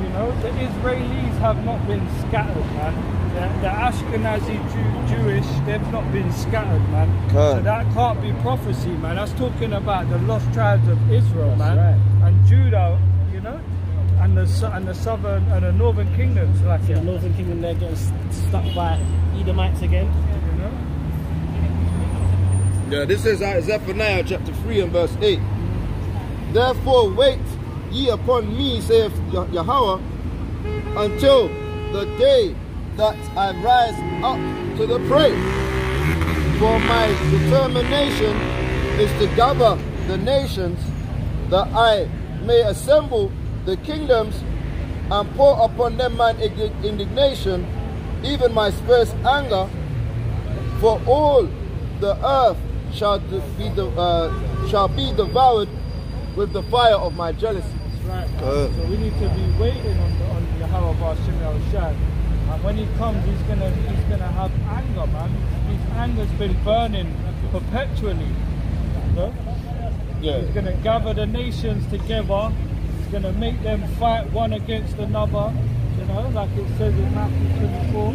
You know, the Israelis have not been scattered, man. The, the Ashkenazi Jew, Jewish, they've not been scattered, man. So that can't be prophecy, man. That's talking about the lost tribes of Israel, That's man, and Judah, you know, and the and the southern and the northern kingdoms, like The northern kingdom, they're getting stuck by Edomites again. You know. Yeah, this is Zephaniah chapter 3 and verse 8. Therefore wait ye upon me, saith Yahweh, until the day that I rise up to the prey. For my determination is to gather the nations, that I may assemble the kingdoms and pour upon them mine indignation, even my fierce anger, for all the earth shall be uh, shall be devoured with the fire of my jealousy. Right. Good. So we need to be waiting on the, on Yahweh Al Shad. And when he comes, he's gonna he's gonna have anger, man. His anger's been burning perpetually. Yeah. He's gonna gather the nations together. He's gonna make them fight one against another. You know, like it says in Matthew 24.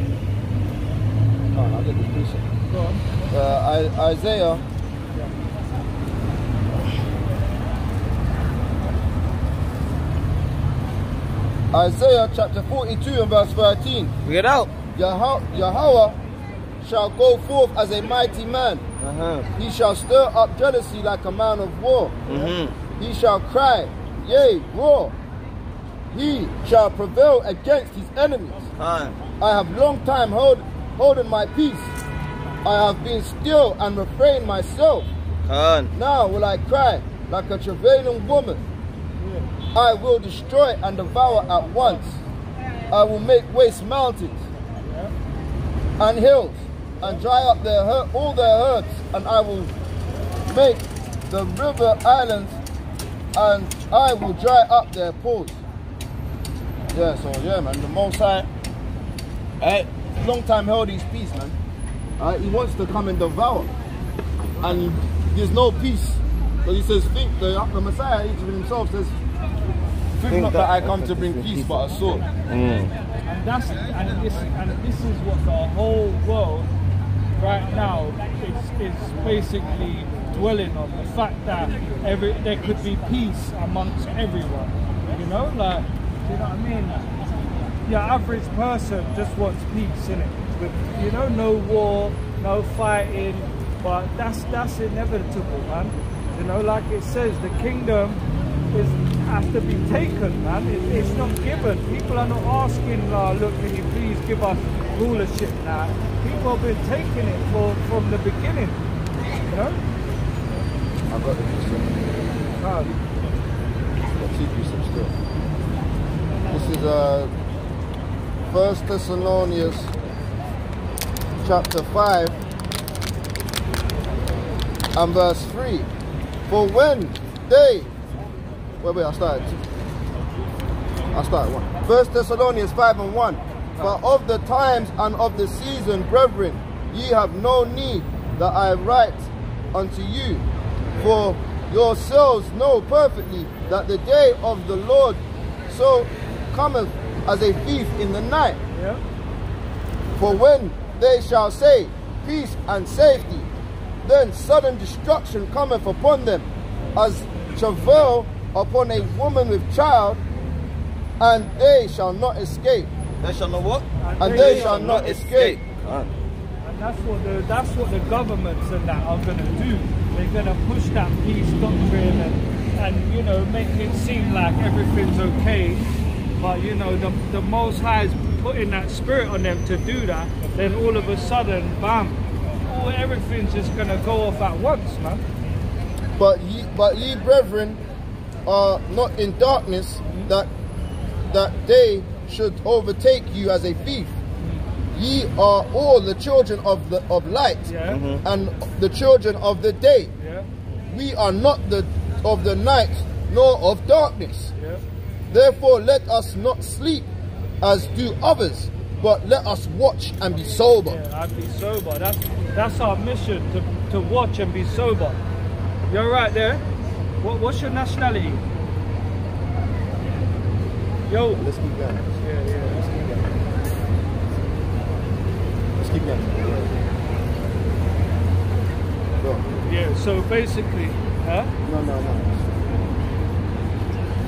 Oh, get this precept. Go on. Uh, Isaiah. Isaiah chapter 42 and verse 13. Bring it out. Yah- Yahweh shall go forth as a mighty man. Uh-huh. He shall stir up jealousy like a man of war. Mm-hmm. He shall cry, yea, roar. He shall prevail against his enemies. Can. I have long time hold, holden my peace. I have been still and refrained myself. Can. Now will I cry like a travailing woman. I will destroy and devour at once. I will make waste mountains and hills. and dry up their all their herds, and I will make the river islands, and I will dry up their pools. Yeah, so yeah, man, the Most High, long time held his peace, man. Uh, he wants to come and devour, and there's no peace. But he says, think the, the Messiah even himself says, think not that I come to bring peace, but a sword. And that's and this and this is what the whole world right now is is basically dwelling on the fact that every there could be peace amongst everyone. You know, like do you know what I mean? Your average person just wants peace in it. You know, no war, no fighting, but that's that's inevitable, man. You know, like it says, the kingdom is has to be taken, man. It, it's not given. People are not asking, uh, look, can you please give us rulership now? People have been taking it for, from the beginning. You know? I've got the precept. Uh, Got two precepts still. This is uh, First Thessalonians chapter 5 and verse 3. For when they wait, wait, I started. I started one. First Thessalonians 5 and 1. For of the times and of the season, brethren, ye have no need that I write unto you. For yourselves know perfectly that the day of the Lord so cometh as a thief in the night. yeah? For when they shall say, Peace and safety, then sudden destruction cometh upon them, as travail upon a woman with child, and they shall not escape. They shall not what? And they shall not escape. Can't. And that's what the that's what the governments and that are going to do. They're going to push that peace doctrine and and you know make it seem like everything's okay. But you know the the Most High is putting that spirit on them to do that. Then all of a sudden, bam, all everything's just going to go off at once, man. But ye, but ye brethren are not in darkness, that that day should overtake you as a thief. Ye are all the children of the of light, Yeah, mm-hmm. and the children of the day. yeah, We are not the of the night nor of darkness. yeah. Therefore let us not sleep as do others, but let us watch and be sober. Yeah, I'd be sober. That's that's our mission to, to watch and be sober. You're right there. What, what's your nationality? Yo. Let's keep going. Yeah, yeah. Let's keep going. Let's keep going. Go. Yeah. So basically, huh? No, no, no.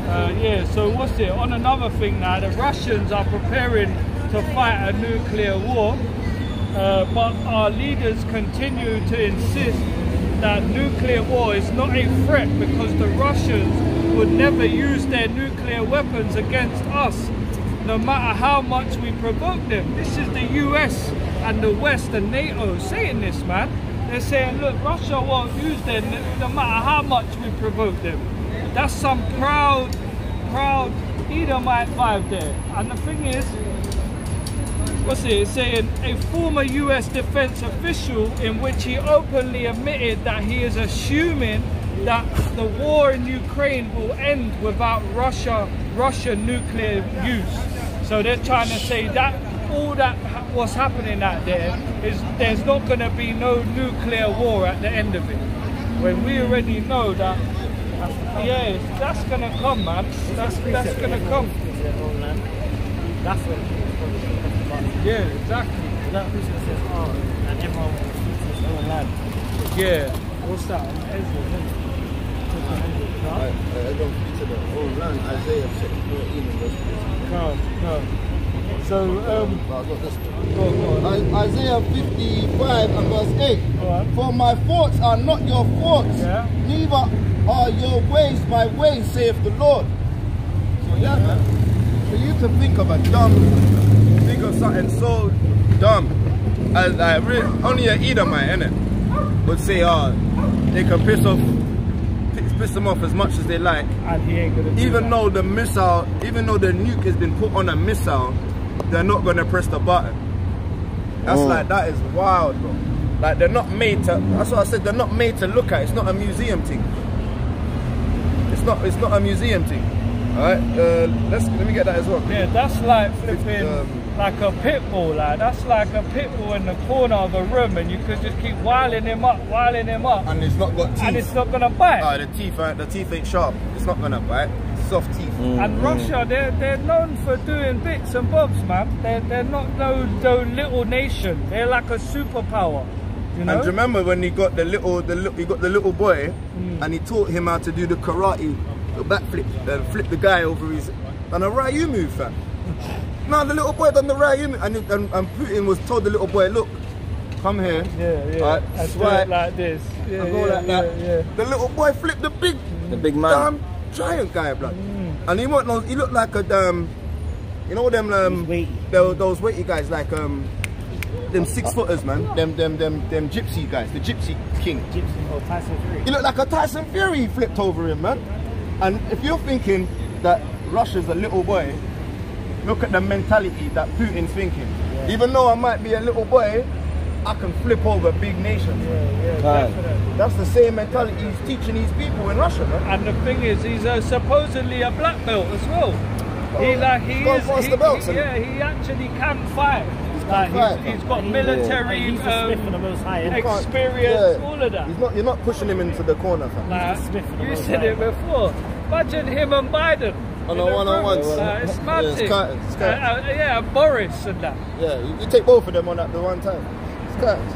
Uh, yeah. So what's it? On another thing now, the Russians are preparing to fight a nuclear war, uh, but our leaders continue to insist that nuclear war is not a threat because the Russians would never use their nuclear weapons against us, no matter how much we provoke them. This is the US and the West and NATO saying this, man. They're saying, look, Russia won't use them no matter how much we provoke them. That's some proud, proud Edomite vibe there. And the thing is, what's it? Saying a former US defense official in which he openly admitted that he is assuming that the war in Ukraine will end without Russia Russian nuclear use. So they're trying to say that all that ha- what's happening out there is there's not going to be no nuclear war at the end of it. When we already know that yeah, that's gonna come, man. That's that's come. Their own land. That's when it's going to be about. Yeah, exactly. That says, oh, and everyone will keep his. Yeah. What's that? Ezra, isn't it? I, I don't to the whole land. Isaiah chapter 14 and verse 14. Come, come. So, um, got this one. go, go on. I- Isaiah 55 and verse 8. Alright. For my thoughts are not your thoughts, Yeah. neither are your ways my ways, saith the Lord. So yeah, man. For you to think of a dumb, of something so dumb, as like really, only an Edomite, innit, would say, oh, they can piss off, piss, piss them off as much as they like, And he ain't gonna do even that. though the missile, even though the nuke has been put on a missile, they're not gonna press the button. That's Mm. like that is wild, bro. Like they're not made to. That's what I said. They're not made to look at. It's not a museum thing. It's not. It's not a museum thing. All right. Uh, let's let me get that as well. Yeah, that's like flipping Um, like a pit bull, like that's like a pit bull in the corner of a room, and you could just keep wiling him up, wiling him up, And it's not got teeth. and it's not gonna bite. Ah, the teeth. Ain't, the teeth ain't sharp. It's not gonna bite. Soft teeth. Mm. And Russia, they're they're known for doing bits and bobs, man. They're they're not no no little nation. They're like a superpower, you know. And do you remember when he got the little, the little, he got the little boy, Mm. and he taught him how to do the karate, the backflip, then flip the guy over his, and a Ryu move, fam. No, the little boy done the right move, and, and, and Putin was told the little boy, look, come here, yeah, yeah. Alright, and do swipe, it like this. Yeah, and go yeah, like yeah, that. yeah. The little boy flipped the big, The big man. damn giant guy, blood. Mm. And he went, he looked like a damn, you know them, um, He's weighty. those, those weighty guys, like um, them six footers, man, them, them, them, them gypsy guys, the gypsy king. Gypsy or Tyson Fury. He looked like a Tyson Fury flipped over him, man. And if you're thinking that Russia's a little boy, look at the mentality that Putin's thinking. Even though I might be a little boy, I can flip over big nations. Yeah, yeah, Right. That's the same mentality he's teaching these people in Russia, man. And the thing is, he's uh, supposedly a black belt as well. he Oh, like he is. faster he- belts, he- yeah, he actually can fight. like. He's, he's got Yeah. military He's the the um, high. You innit? can't- experience, yeah. all of that. He's not, you're not pushing him into the corner, fam. Like, Smith for the you most said high. it before. Imagine him and Biden. On a the one-on-one. Uh, it's mad Yeah, it's curtains, it's Uh, curtains. uh, yeah, Boris and that. Yeah, you, you take both of them on at the one time. It's curtains.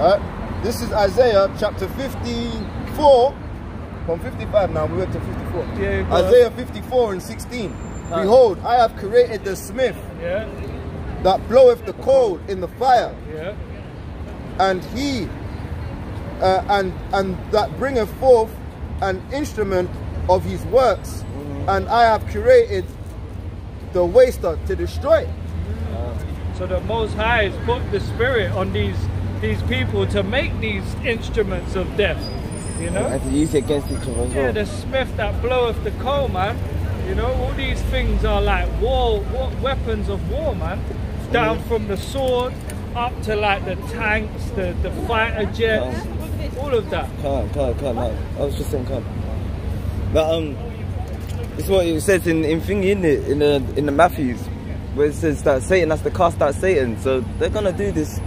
Alright, this is Isaiah chapter 54. From 55 now, we went to 54. Yeah. Isaiah 54 and 16. Behold, I have created the smith Yeah, that bloweth the coal in the fire, yeah. and he uh, and and that bringeth forth an instrument of his works, and I have created the waster to destroy. it. So the Most High has put the spirit on these these people to make these instruments of death. You know? And to use it against each other as Yeah, the smith that bloweth the coal, man. You know, all these things are like war, war weapons of war, man. Down from the sword up to like the tanks, the, the fighter jets, all of that. Can't, can't, can't. No. I was just saying can't. But um, it's what it says in in thingy in it in the in the Matthews, where it says that Satan has to cast out Satan. So they're gonna do this.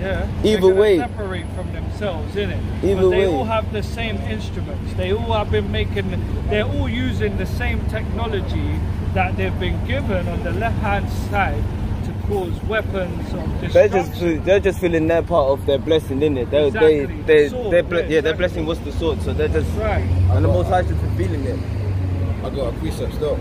Yeah. Either way. separate from themselves, innit? Either but they way. all have the same instruments. They all have been making. They're all using the same technology that they've been given on the left hand side to cause weapons of destruction. They're just they're just feeling their part of their blessing, in it. They Exactly. they they Sword, their ble- yeah, yeah, their blessing was the sword. So they're just right. and the Most High just revealing it. I got a precept still.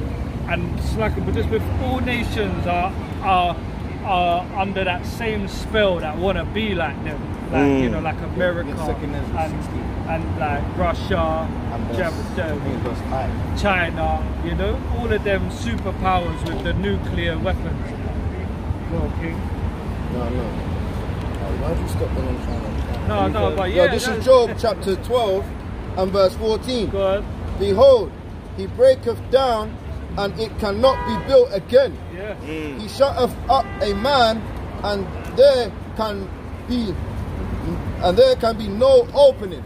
and it's like but just with all nations are are are under that same spell that want to be like them like you Mm. know like America Yeah, second Ezra and, and like Russia And Jap- that's- Jap- I think that's high. China you know all of them superpowers with the nuclear weapons Go on, King. No, no. Oh, why'd you stop when I'm trying to? no no but yeah Yo, this is Job chapter 12 and verse 14. Go. Behold, he breaketh down, and it cannot be built again. yeah He shutteth up a man, and there can be and there can be no opening.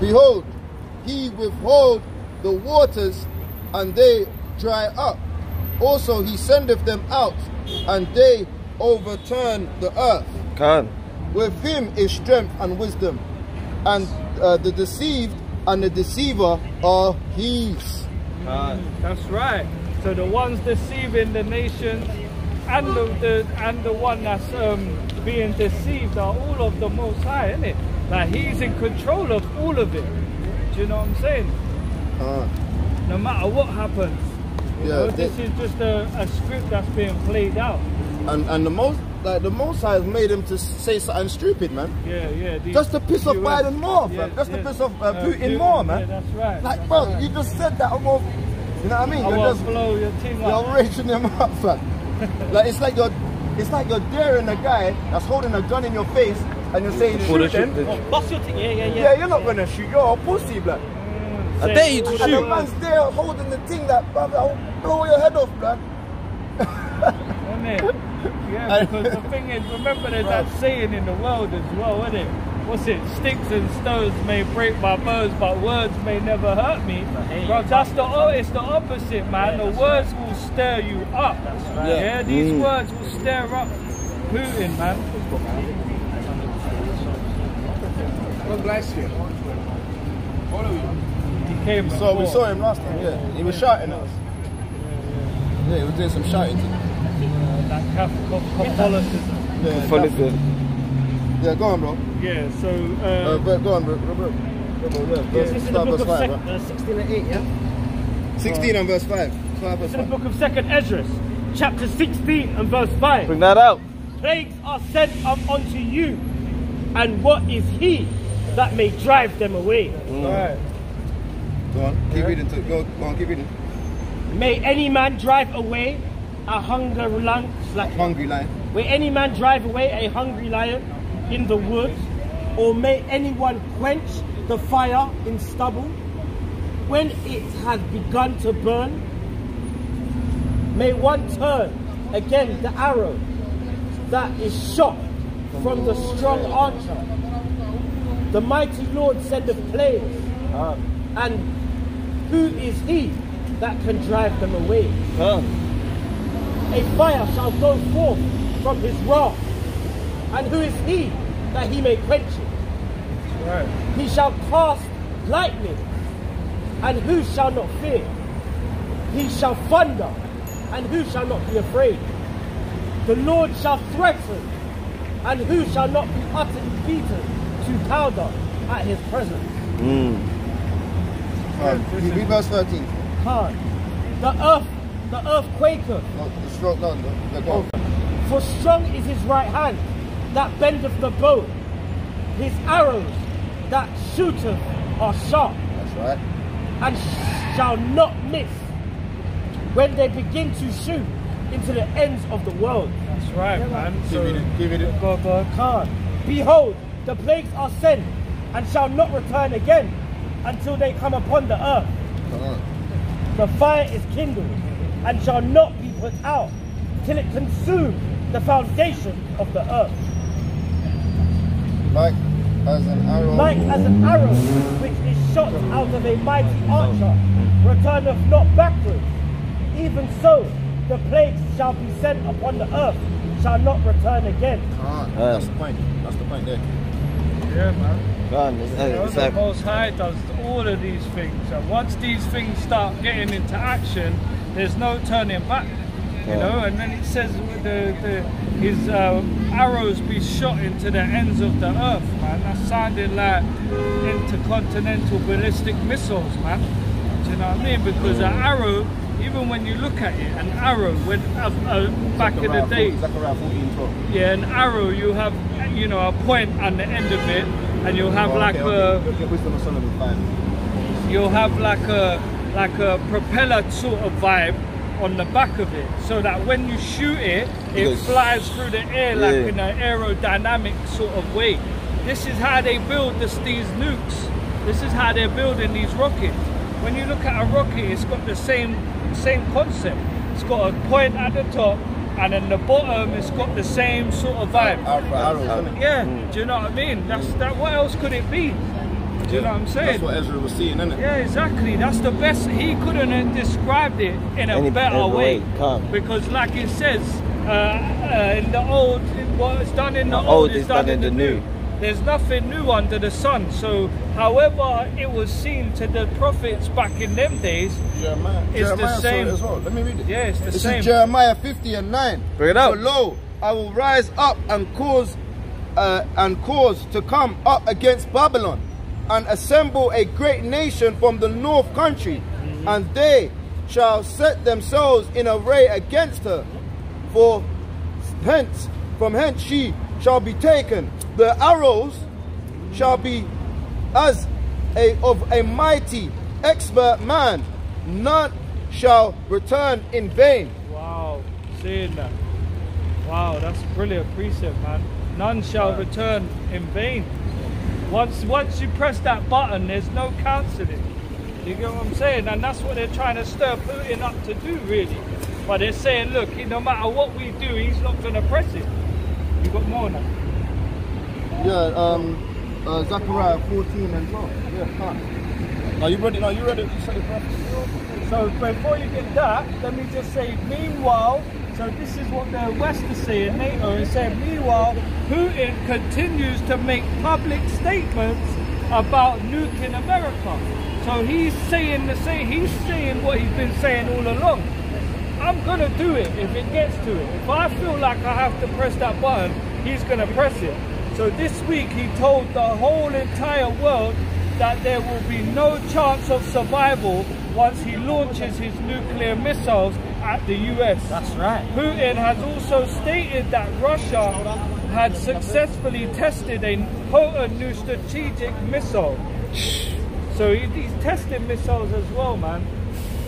Behold, he withhold the waters, and they dry up. Also he sendeth them out, and they overturn the earth. Can't. With him is strength and wisdom, and uh, the deceived and the deceiver are his. Can't. That's right. So the ones deceiving the nations and the, the and the one that's um, being deceived are all of the Most High, isn't it? Like He's in control of all of it. Do you know what I'm saying? Uh, No matter what happens, you Yeah, know, they- this is just a, a script that's being played out. and and the most like the most high has made him to say something stupid, man. Yeah, yeah. these Just to piss off US Biden more, yeah, fam. Just to yeah. piss off uh, Uh, Putin more, man. Yeah, that's right. Like, bro, you just said that almost. You know what I mean? I You're just to blow your team you're up. raging them up, fam. *laughs* like it's like you're it's like you're daring a guy that's holding a gun in your face and you're saying shoot them. shoot- Oh, bust your thing. Yeah, yeah, yeah. Yeah, you're not gonna shoot. You're a pussy, blood. I dare you to And the shoot. man's there holding the thing that, brother, I'll blow your head off, blood. *laughs* Isn't it? Yeah, because the thing is, remember there's that saying in the world as well, isn't it? What's it? Sticks and stones may break my bones, but words may never hurt me. Bro, that's the oh, it's the opposite, man. the words will stir you up. Yeah, these mm. words will stir up Putin, man. God bless you. He came. So we saw him last time, yeah. He was shouting at us. Yeah, he was doing some shouting. That Catholic Catholicism. Yeah, Full of it. yeah, go on, bro. Yeah. So. Uh, Uh, but go on, bro. bro, bro. Bro, bro, yeah, This verse- is in the book verse of 5, sec- bro. uh, 16 and 8, yeah? 16 and verse 5. Start verse It's in the book of Second Esdras, chapter 16 and verse 5. Bring that out. Plagues are sent up unto you, and what is he that may drive them away? right. Go on, keep reading. To, go, go on, keep reading. May any man drive away a hunger lion, like Hungry lion. May any man drive away a hungry lion in the woods, or may anyone quench the fire in stubble when it has begun to burn? May one turn again the arrow that is shot from the strong archer. The mighty Lord sendeth plagues, ah. and who is he that can drive them away? Come. A fire shall go forth from his wrath. And who is he that he may quench it? Right. He shall cast lightning, and who shall not fear? He shall thunder, and who shall not be afraid? The Lord shall threaten, and who shall not be utterly beaten to powder at his presence? Hmm. Alright, read read verse 13. Hard. The earth, the earth quaketh, No, the stroke, no, no, yeah, go on. For strong is his right hand that bendeth the bow. His arrows that shooteth are sharp That's right. and shall not miss when they begin to shoot into the ends of the world. That's right, man. Keep So. reading, keep reading. Go, go. Khan, behold, the plagues are sent and shall not return again until they come upon the earth. Come on. The fire is kindled and shall not be put out till it consume the foundation of the earth. Like as an arrow. like as an arrow which is shot out of a mighty archer, returneth not backwards. Even so, the plagues shall be sent upon the earth, shall not return again. Ah, Uh. that's the point. That's the point there. Yeah, man. Come. It's, You know, it's the like, Most High does all of these things, and once these things start getting into action, there's no turning back. You know, and then it says the, the his uh, arrows be shot into the ends of the earth, man. That sounded like intercontinental ballistic missiles, man. Do you know what I mean? Because an arrow, even when you look at it, an arrow, when uh, uh, back in the day, 14, Zechariah 14, 12. yeah, an arrow, you have you know a point on the end of it, and you'll have Oh, like okay, a okay. okay. Wisdom of Solomon 5. you'll have like a like a propeller sort of vibe on the back of it so that when you shoot it it flies through the air like Yeah. in an aerodynamic sort of way this is how they build this, these nukes. This is how they're building these rockets. When you look at a rocket it's got the same same concept. It's got a point at the top and then the bottom it's got the same sort of vibe. Yeah do you know what i mean? That's that what else could it be do you know what i'm saying That's what Ezra was seeing, isn't it? yeah, exactly. That's the best. He couldn't have described it in a Any better better way. way. Because, like it says, uh, uh, in the old, what is done in the, The old is done, in the new. new. There's nothing new under the sun. So, however it was seen to the prophets back in them days, Jeremiah. It's the Jeremiah saw same. it as well. Let me read it. Yeah, it's the this same. is Jeremiah 50 and 9. Bring it out. For lo, I will rise up and cause uh, and cause to come up against Babylon and assemble a great nation from the north country, Mm-hmm. and they shall set themselves in array against her. For hence, from hence she shall be taken. The arrows shall be as a of a mighty expert man. None shall return in vain. wow, seeing that. Wow, that's brilliant precept, man. None shall return in vain. Once, once you press that button, there's no cancelling. You get what I'm saying? And that's what they're trying to stir Putin up to do, really. But they're saying, look, no matter what we do, he's not going to press it. You got more now? Yeah, um, uh, Zechariah 14 and 12. Yeah, can't. Are you ready? Are you ready? You said it. So before you get that, let me just say, meanwhile, so this is what the West is saying, NATO is saying, meanwhile, Putin continues to make public statements about nuking America. So he's saying the same, he's saying what he's been saying all along. I'm gonna do it if it gets to it. If I feel like I have to press that button, he's gonna press it. So this week he told the whole entire world that there will be no chance of survival once he launches his nuclear missiles at the US. That's right. Putin has also stated that Russia had successfully tested a potent new strategic missile. So he's testing missiles as well, man.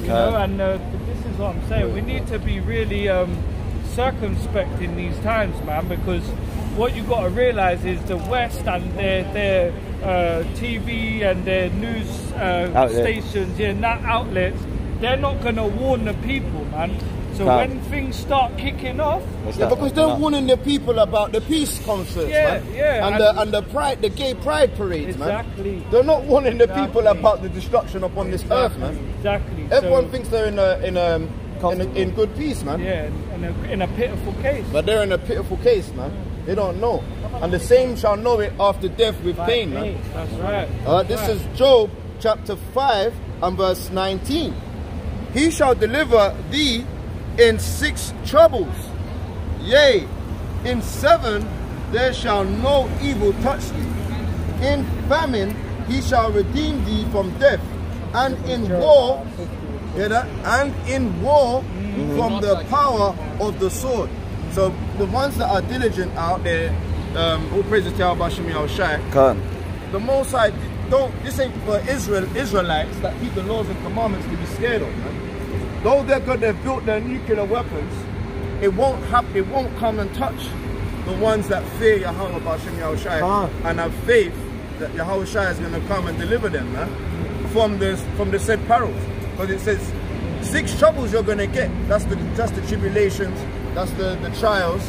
You know, and uh, this is what I'm saying. We need to be really um, circumspect in these times, man, because what you got to realize is the West and their their uh, TV and their news uh, stations, yeah, not outlets, they're not gonna warn the people, man. So Can't. when things start kicking off, Yeah, that? because they're No. warning the people about the peace concerts, Yeah, man. yeah, And, and- the and the pride, the gay pride parades, Exactly. man. They're not warning the people about the destruction upon this earth, man. exactly. Everyone so, thinks they're in a in a in, a, in good peace, man. yeah, in a, in a pitiful case. But they're in a pitiful case, man. They don't know. And the same shall know it after death with pain, man. That's right. Uh, this is Job chapter 5 and verse 19. He shall deliver thee in six troubles. Yea, in seven there shall no evil touch thee. In famine he shall redeem thee from death. And in war, hear that? And in war from the power of the sword. So the ones that are diligent out there, um, all praises to Yahweh Shem Yahweh Shai, Can't. the Most I don't. This ain't for Israel Israelites that keep the laws and commandments to be scared of, man. Though they're good, they've built their nuclear weapons. It won't happen. It won't come and touch the ones that fear Yahweh Bashem Yahweh Shai Ah. and have faith that Yahweh Shai is going to come and deliver them, man, from this from the said perils. Because it says six troubles you're going to get. That's the that's the tribulations. That's the the trials.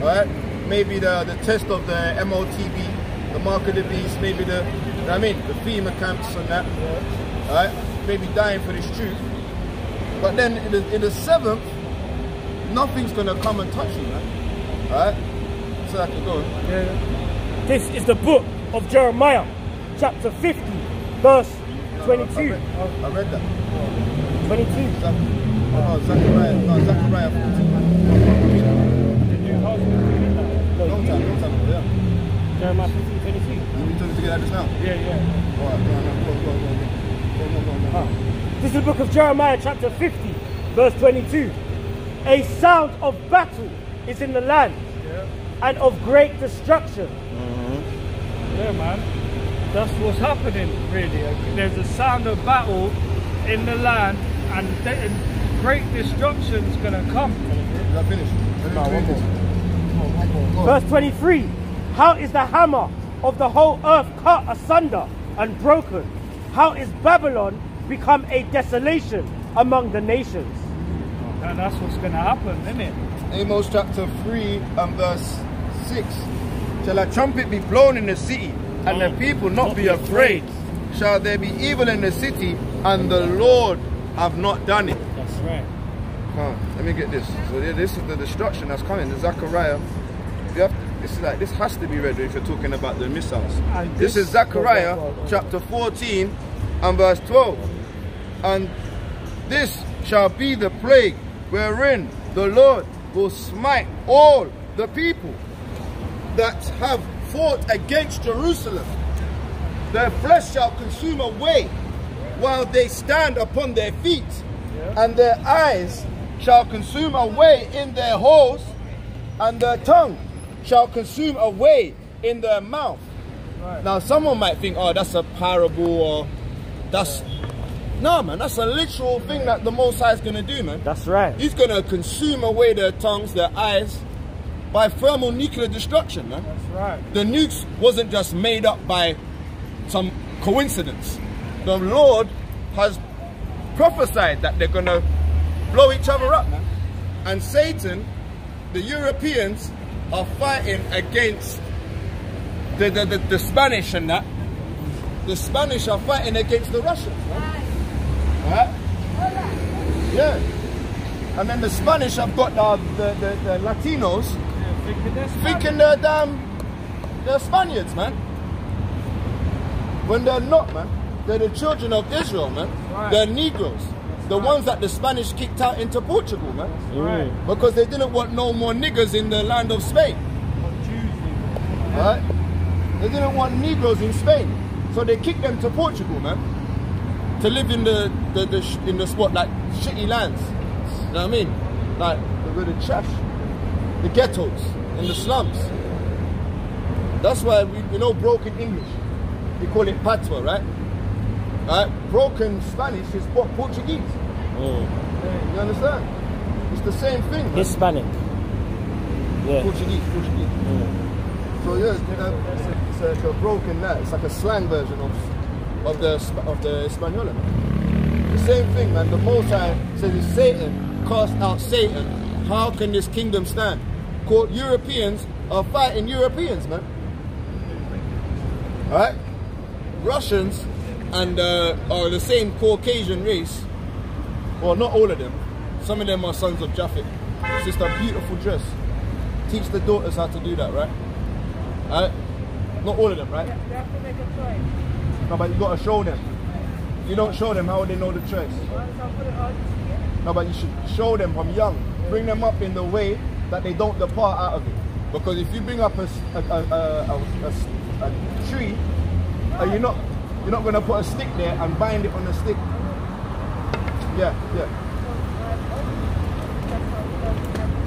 All right. Maybe the the test of the MOTB, the mark of the beast. Maybe the you know I mean the FEMA camps and that. All right. Maybe dying for this truth. But then in the, in the seventh, nothing's gonna come and touch you, man. All right. So I can go. Yeah. This is the book of Jeremiah, chapter 50, verse 22. I read, I read that. 22. Zach, oh, no, Zechariah, no, Zechariah 14. Long time, long time ago, yeah. Jeremiah 50, 22. You told me to get at this now? Yeah, yeah. All right, go on, go on, go on, go on, go on, go on, go on. This is the book of Jeremiah, chapter 50, verse 22. A sound of battle is in the land and of great destruction. Mm-hmm. Yeah, man. That's what's happening, really. There's a sound of battle in the land, and, th- and great destruction's gonna come. Is that finished? No, one more. Verse 23 How is the hammer of the whole earth cut asunder and broken? How is Babylon become a desolation among the nations? And that's what's gonna happen, isn't it? Amos chapter 3 and verse 6. Shall a trumpet be blown in the city, and the oh, people not be afraid? Shall there be evil in the city, and the Lord have not done it? That's right. Huh, let me get this. So this is the destruction that's coming. The Zechariah. You have to, this is like this has to be read if you're talking about the missiles. This this- is Zechariah chapter 14 and verse 12. And this shall be the plague wherein the Lord will smite all the people that have fought against Jerusalem. Their flesh shall consume away while they stand upon their feet, and their eyes shall consume away in their holes, and their tongue shall consume away in their mouth. Now, someone might think, oh, that's a parable, or that's. No, man, that's a literal thing that the Most High is going to do, man. That's right. He's going to consume away their tongues, their eyes, by thermal nuclear destruction, man. That's right. The nukes wasn't just made up by some coincidence. The Lord has prophesied that they're gonna blow each other up, man. And Satan, the Europeans are fighting against the, the, the, the Spanish and that. The Spanish are fighting against the Russians, man. Right? Yeah. And then the Spanish have got the, the, the, the Latinos thinking they're damn they're Spaniards, man. When they're not, man. They're the children of Israel, man. Right. They're Negroes. The ones that the Spanish kicked out into Portugal, man. Right. Mm. Because they didn't want no more niggers in the land of Spain. Right? They didn't want Negroes in Spain. So they kicked them to Portugal, man. To live in the, the, the sh- in the spot like shitty lands. You know what I mean? Like the, the trash. The ghettos and the slums. That's why we you know broken English. We call it patois, right? Right? Broken Spanish is what Portuguese. Oh. You understand? It's the same thing, man. Hispanic. Yeah. Portuguese, Portuguese. Oh. So yeah, you know, it's, a, it's, a, it's a broken that. It's like a slang version of of the of the Hispaniola. The same thing, man. The Most High says if Satan cast out Satan, how can this kingdom stand? Quote, Europeans are fighting Europeans, man. All right, Russians and uh, are the same Caucasian race. Well, not all of them. Some of them are sons of Japhet. It's just a beautiful dress. Teach the daughters how to do that, right? Alright? Not all of them, right? No, but you gotta show them. You don't show them, how they know the choice? No, but you should show them from young. Bring them up in the way that they don't depart out of it. Because if you bring up a, a, a, a tree, you're not you're not gonna put a stick there and bind it on the stick. Yeah, yeah.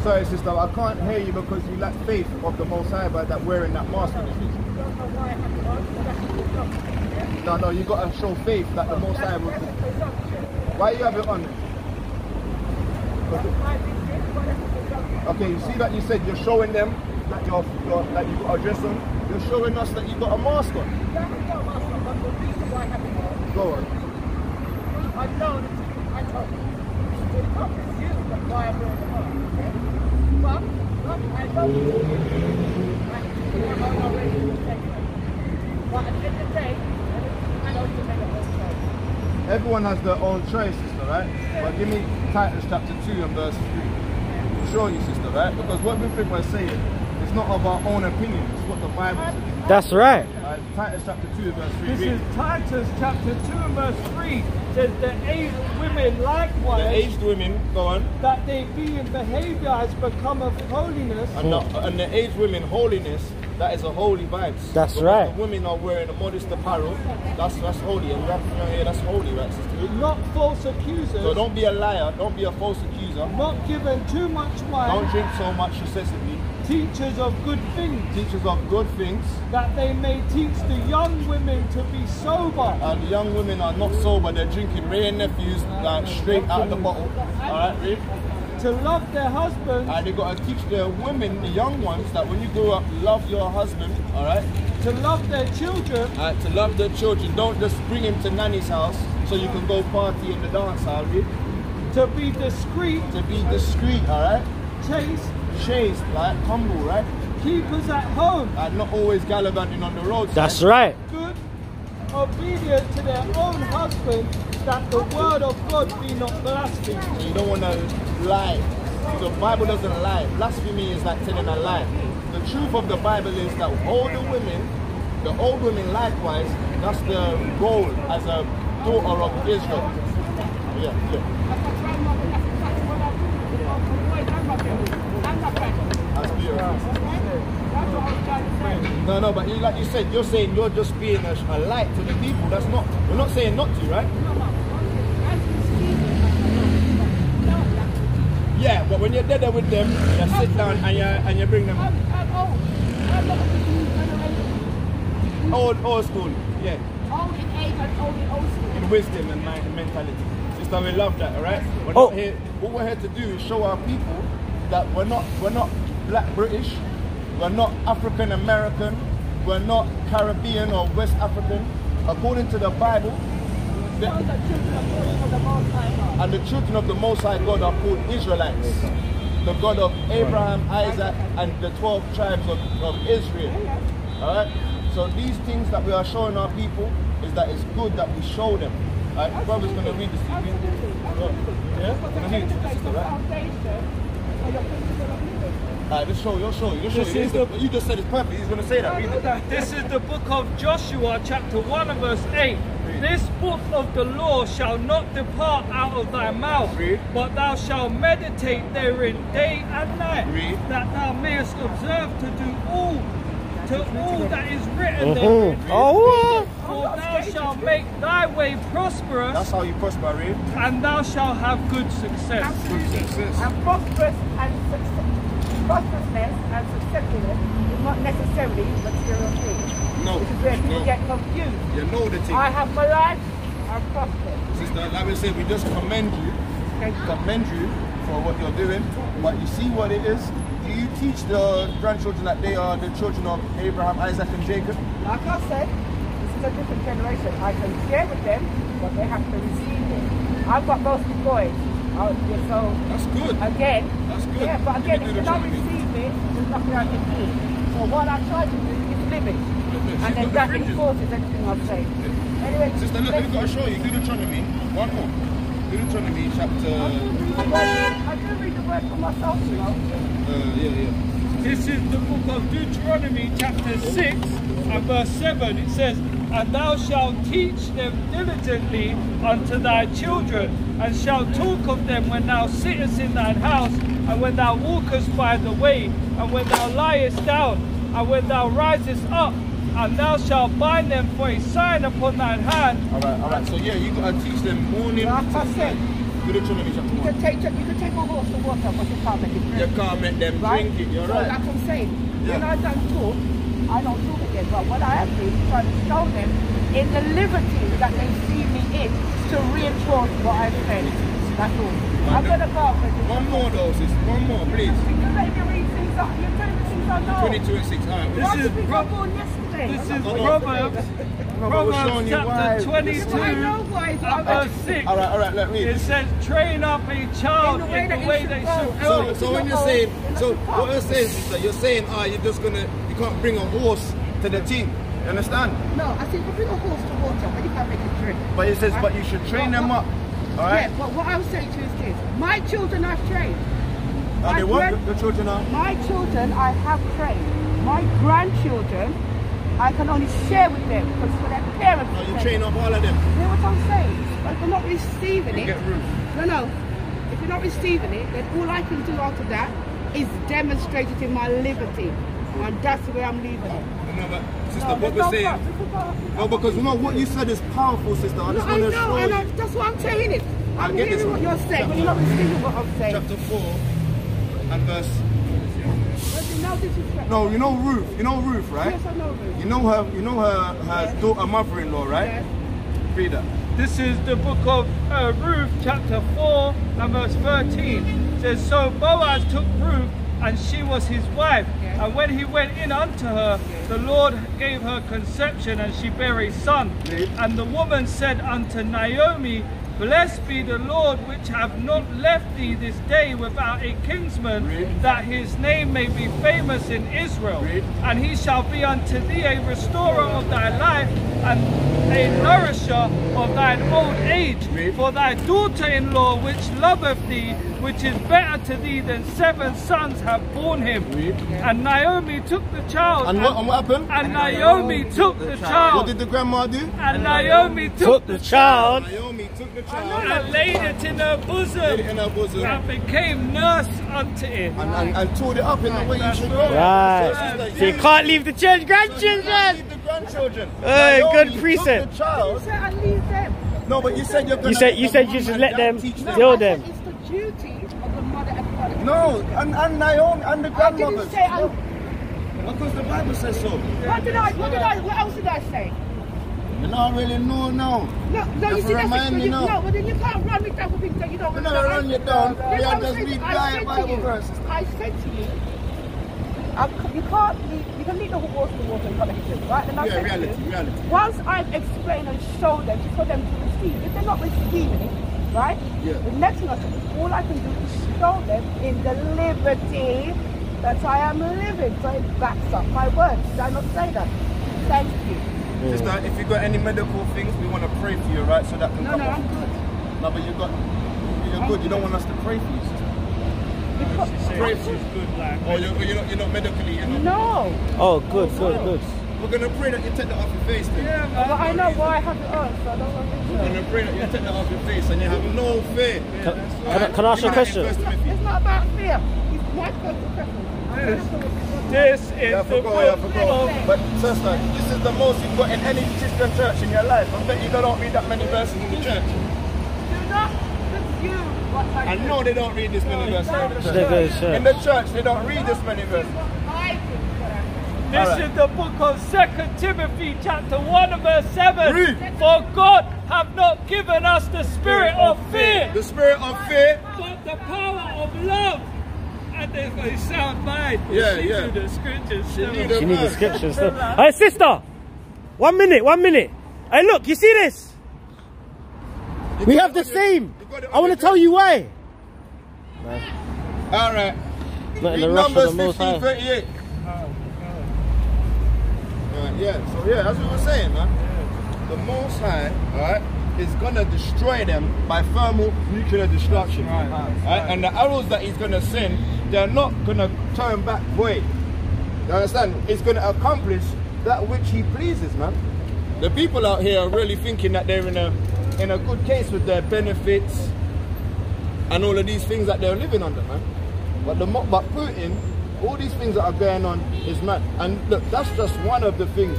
Sorry, sister, I can't hear you because you lack faith of the Most High by that wearing that mask. No, no, you gotta show faith that the Most High will. Why you have it on? Okay, you see that you said you're showing them that you're, you're that you got a dress on. You're showing us that you've got a mask on. Go on. I know I know. It's not why I'm? But, I you. I I'm not ready to take it. But at the end of the day, I know you can make a whole choice. Everyone has their own choice, sister, right? But give me Titus chapter 2 and verse 3. To show you, sister, right? Because what we think we're saying is not of our own opinion, it's what the Bible says. That's right. Right? Titus chapter 2 verse 3. This read. is Titus chapter 2 and verse 3 says the aged women likewise. the aged women, go on, that they be in behavior has become of holiness and the, and the aged women, holiness, that is a holy vibes. That's Because right. The women are wearing a modest apparel, that's that's holy, and we have to here that's holy, right, sister? not false accusers So don't be a liar, don't be a false accuser, not given too much wine. don't drink so much excessively, teachers of good things teachers of good things, that they may teach the young women to be sober and the young women are not sober, they're drinking Wray and Nephews like straight out of the bottle. Alright, read. To love their husbands And they gotta teach the women, the young ones, that when you grow up, love your husband, alright? to love their children Alright, to love their children. Don't just bring him to nanny's house so you can go party in the dance hall, read. to be discreet To be discreet, alright? chaste Chaste, like humble, right? keepers at home And not always gallivanting on the roads. That's right. good obedient to their own husbands that the word of God be not blasphemed You don't wanna lie. The Bible doesn't lie. Blasphemy is like telling a lie. The truth of the Bible is that older women, the old women likewise, that's the role as a daughter of Israel. Yeah, yeah. That's beautiful. No, no, but you, like you said, you're saying you're just being a, a light to the people. That's not. We're not saying not to, right? Yeah, but when you're dead there with them, you sit down and you and you bring them old old school. Yeah, Old in age and old in old school. in wisdom and mind mentality. Sister, we love that, alright? We're Oh. here. What we're here to do is show our people that we're not we're not black British, we're not African American, we're not Caribbean or West African. According to the Bible, the Most High God. And the children of the Most High God are called Israelites. The God of Abraham, Isaac, and the 12 tribes of, of Israel. Alright? So these things that we are showing our people is that it's good that we show them. Alright? Brother's going to read this to you. Yeah? Gonna read the sister, right? Foundation for your principle of living. Alright, let's show you, let's show you, let's show you. the- You just said it's perfect. He's going to say that. This is the book of Joshua, chapter 1 and verse 8. This book of the law shall not depart out of thy mouth, Read. but thou shalt meditate therein day and night, Read. that thou mayest observe to do all to all that is written therein. Uh-huh. Oh, For thou shalt make thy way prosperous, That's how you prosper, read. and thou shalt have good success. And prosperous and success, prosperousness and successfulness is not necessarily material things. No, This is where people get confused. You know the thing. I have my life, I'm prosperous. Sister, like we said, we just commend you, Thank you. commend you for what you're doing. But you see what it is? Do you teach the grandchildren that they are the children of Abraham, Isaac, and Jacob? Like I said, this is a different generation. I can share with them, but they have to receive it. I've got mostly boys. Oh, yeah, so That's good. again, That's good. yeah, but again, if you don't receive it, there's nothing I can do. So what I try to do is limit, She's and then got the that fringes. reinforces everything I'm saying. Anyway, Sister, look, we've got to show you. Deuteronomy, one more. Deuteronomy chapter, do read the word. I do read the word for myself, you know. uh, yeah, yeah. This is the book of Deuteronomy, chapter 6, and verse 7. It says, And thou shalt teach them diligently unto thy children, and shalt talk of them when thou sittest in thine house, and when thou walkest by the way, and when thou liest down, and when thou risest up, and thou shalt bind them for a sign upon thine hand, All right, all right. So yeah, you got to teach them morning Like I said. night. Deuteronomy chapter You can take you can take a horse to water, but you can't make it drink. You can't make them Right? drink it. You're so right. like I'm saying, when Yeah. I don't talk, I don't talk again. But what I have been trying to show them in the liberty that they see me in to reinforce what I've said. That's all. I'm gonna go for this. One more though, sis. One more, please. You're letting me read things up. You're telling me things I know. 22 and 6. All right. This is did we Pro- go born yesterday? This is Proverbs, Proverbs chapter 22, I know why. So and I'm verse 6. All right, all right. Let me. It says, train up a child in the way they should So, go. so when you're saying, so what you're saying, sister, you're saying, ah, you're just gonna, you can't bring a horse to the team. You understand? No, I said, if you bring a horse to water, but you can't make it drink. But it says, but you should train them up. All right? Yeah, but what I'm saying to you is this. My children I've trained. Are they my what? grand- The children are? My children I have trained. My grandchildren, I can only share with them because for their parents. Oh, you train up all of them. You know what I'm saying? But if you're not receiving You it, no, no. If you're not receiving it, then all I can do after that is demonstrate it in my liberty. And that's the way I'm leaving it. No, but sister, No, what we're no saying. This No, because you know what you said is powerful, sister. I No, just I want to know, and. I'm, that's what I'm saying it. I I'm hearing what you're saying, but you're not receiving what I'm saying. Chapter 4 and verse. But you know this is No, you know Ruth. You know Ruth, right? Yes, I know this. You know her. You know her. Her Yes. daughter, mother-in-law, right? Yes. Read that. This is the book of uh, Ruth, chapter 4, and verse 13. It says, So Boaz took Ruth, and she was his wife. Yes. And when he went in unto her, the Lord gave her conception, and she bare a son. Read. And the woman said unto Naomi, Blessed be the Lord, which have not left thee this day without a kinsman, Read. that his name may be famous in Israel. Read. And he shall be unto thee a restorer of thy life, and a nourisher of thine old age. Read. For thy daughter-in-law, which loveth thee, which is better to thee than seven sons, have borne him. Read. And Naomi took the child. And what, and what happened? and Naomi took the child. What did the grandma do? And Naomi took Took the child. Naomi took the child, and laid it in her bosom, in her bosom, and became nurse unto it. and, and, and tore it up in the way you should go. Right. So, sister, So you can't leave the church you grandchildren. leave the grandchildren. Hey, Naomi good took precept. The You child. said I leave them. No, but you said you're gonna You said let you said you should let them teach No, deal them. It's the duty of the mother and father. No, and, and Naomi and the I grandmothers. didn't say I. Because the Bible says so. What did I? What did I? What else did I say? You don't really know now. No, no. You see, that's remind me You, now. no, but then you can't run me down for things that you don't. I'm not gonna run you down. We are I'm just saying. read I Bi- said to Bible you- verses. I said to you. I c- you can't leave, you can leave the horse in the water, you can't make it right? And I Yeah, said to reality, you, reality. Once I've explained and shown them, for them to receive. If they're not receiving it, right? Yeah. The next thing I said, all I can do is show them in the liberty that I am living. So it backs up my words. Did I not say that? Thank you. Just that if you've got any medical things, we want to pray for you, right? So that can No, come no, off. I'm good. No, but you got, you're good. You don't want us to pray for you. sister. Because, Pray for you. good, like. Or you're, you're, not, you're not medically, you know. no. Oh, good, good, good. We're gonna pray that you take that off your face then. Yeah, But man. I know why I have it on, so I don't want to We're gonna pray that you take that off your face and you have no fear. Can, can, I, can I ask you a question? It's not about fear. It's my personal preference. This is Yeah, the forgot, yeah, I forgot. But sister, this is the most you've got in any Christian church in your life. I bet you don't read that many verses in the church. Do not confuse what I I know they don't read this many verses in the They go to church. In the church, they don't read this many verses. I think what I do. This Alright. is the book of Second Timothy chapter 1 and verse 7. Read. For God have not given us the spirit of fear, The spirit of fear. but the power of love. And there's a sound mind. Yeah, She yeah. knew the scriptures. She knew She the need the scriptures. Hey, sister! One minute, one minute. Hey, look, you see this? You We have the your- same. you got it on I want to tell you why. All right. Not in Read the rush Numbers of the most 15, high. 38. Alright, yeah, so yeah, that's what we're saying, man. The Most High, alright, is gonna destroy them by thermal nuclear destruction. Right, And the arrows that he's gonna send, they're not gonna turn back void. You understand? It's gonna accomplish that which he pleases, man. The people out here are really thinking that they're in a in a good case with their benefits and all of these things that they're living under, man. But the but Putin, all these things that are going on is mad. And look, that's just one of the things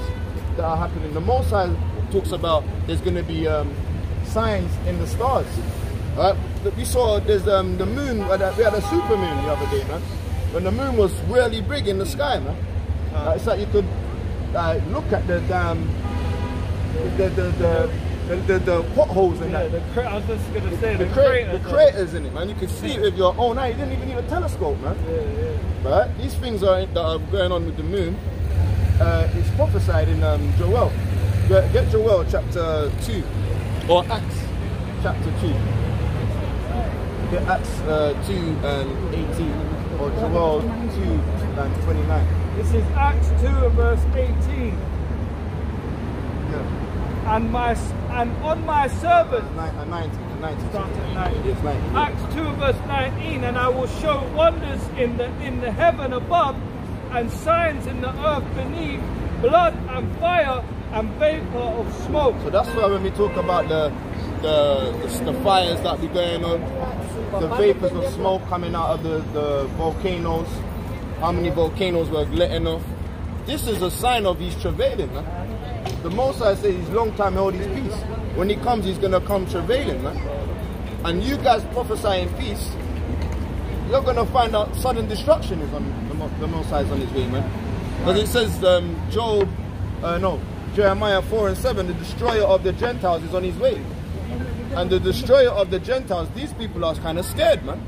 that are happening. The Most High talks about there's going to be um, signs in the stars. Right? We saw there's um, the moon. We had, a, we had a super moon the other day, man. When the moon was really big in the sky, man. Uh, it's like you could uh, look at the damn the the the, the, the, the potholes in Yeah, that the cra- I was just going to say the, the, cra- crater. the craters in it, man. You can see it with your own eye. You didn't even need a telescope, man. Right? These things are that are going on with the moon. Uh, it's prophesied in um, Joel. Get, get Joel chapter two, or Acts chapter two. Get Acts uh, two and eighteen, or Joel two and twenty-nine. This is Acts 2 and verse 18. Yeah, And my and on my servant uh, nineteen, nineteen. Start at 19. Yes, nineteen. Acts 2 verse 19 and I will show wonders in the in the heaven above and signs in the earth beneath blood and fire and vapor of smoke So that's why when we talk about the the, the, the fires that be going on, the vapors of smoke coming out of the, the volcanoes, how many volcanoes were letting off. This is a sign of he's travailing, man. The Most High says he's long time held his peace. When he comes, he's gonna come travailing, man. And you guys prophesying peace, you're gonna find out sudden destruction is on the, the Most on his way, man. Because it says um, Job, uh, no, Jeremiah 4 and 7, the destroyer of the Gentiles is on his way. And the destroyer of the Gentiles, these people are kind of scared, man.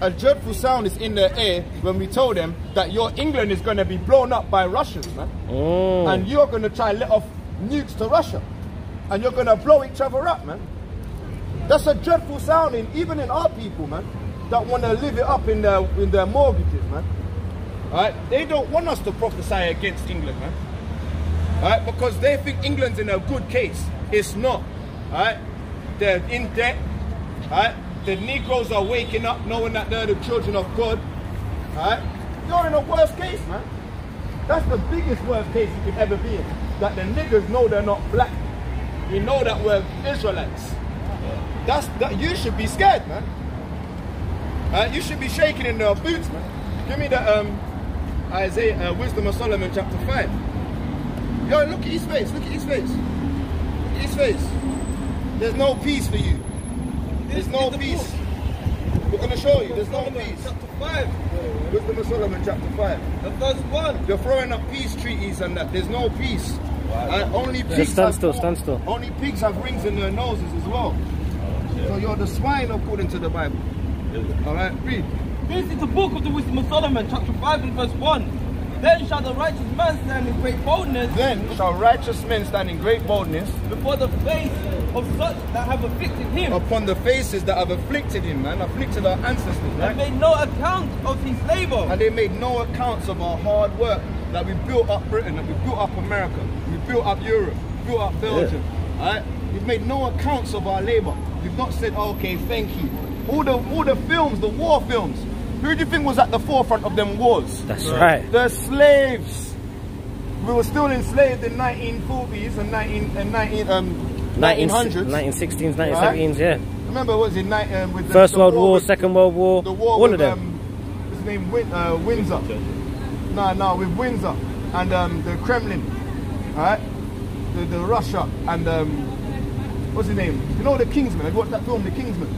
A dreadful sound is in the air when we told them that your England is going to be blown up by Russians, man. Oh. And you're going to try and let off nukes to Russia. And you're going to blow each other up, man. That's a dreadful sounding, even in our people, man, that want to live it up in their in their mortgages, man. Alright? They don't want us to prophesy against England, man. Alright? Because they think England's in a good case. It's not. Alright? They're in debt. right? The Negroes are waking up knowing that they're the children of God. right? You're in a worst case, man. That's the biggest worst case you could ever be in. That the niggers know they're not black. We know that we're Israelites. That's that you should be scared, man. Uh, you should be shaking in the boots, man. Give me the um, Isaiah, uh, Wisdom of Solomon, chapter five. Yo, look at his face. Look at his face. Look at his face. There's no peace for you. There's no peace. We're gonna show you. There's no peace. Chapter 5, Wisdom of Solomon, chapter five. the verse 1. You're throwing up peace treaties and that. There's no peace. Only pigs stand have- still, stand still. Only pigs have rings in their noses as well. So you're the swine according to the Bible. All right, read. This is the book of the Wisdom of Solomon, chapter 5 and verse 1. Then shall the righteous man stand in great boldness Then shall righteous men stand in great boldness before the face of such that have afflicted him, upon the faces that have afflicted him, man, afflicted our ancestors, and made no account of his labor. And they made no accounts of our hard work that we built up Britain, that we built up America, we built up Europe, built up Belgium. Alright? We've made no accounts of our labor. We've not said, okay, thank you. All the all the films, the war films, who do you think was at the forefront of them wars? That's right. The slaves. We were still enslaved in 1940s and 19 and 19 um 1900s. 1916s, 1917s, yeah. Remember, what was it ni- um, with the, First the World war War, with- Second World War, the war all with, of them. Um, his name Win, uh, Windsor. No, no, with Windsor and um, the Kremlin, alright? The, the Russia and um, what's his name? You know the Kingsman. Have you watched that film, The Kingsman?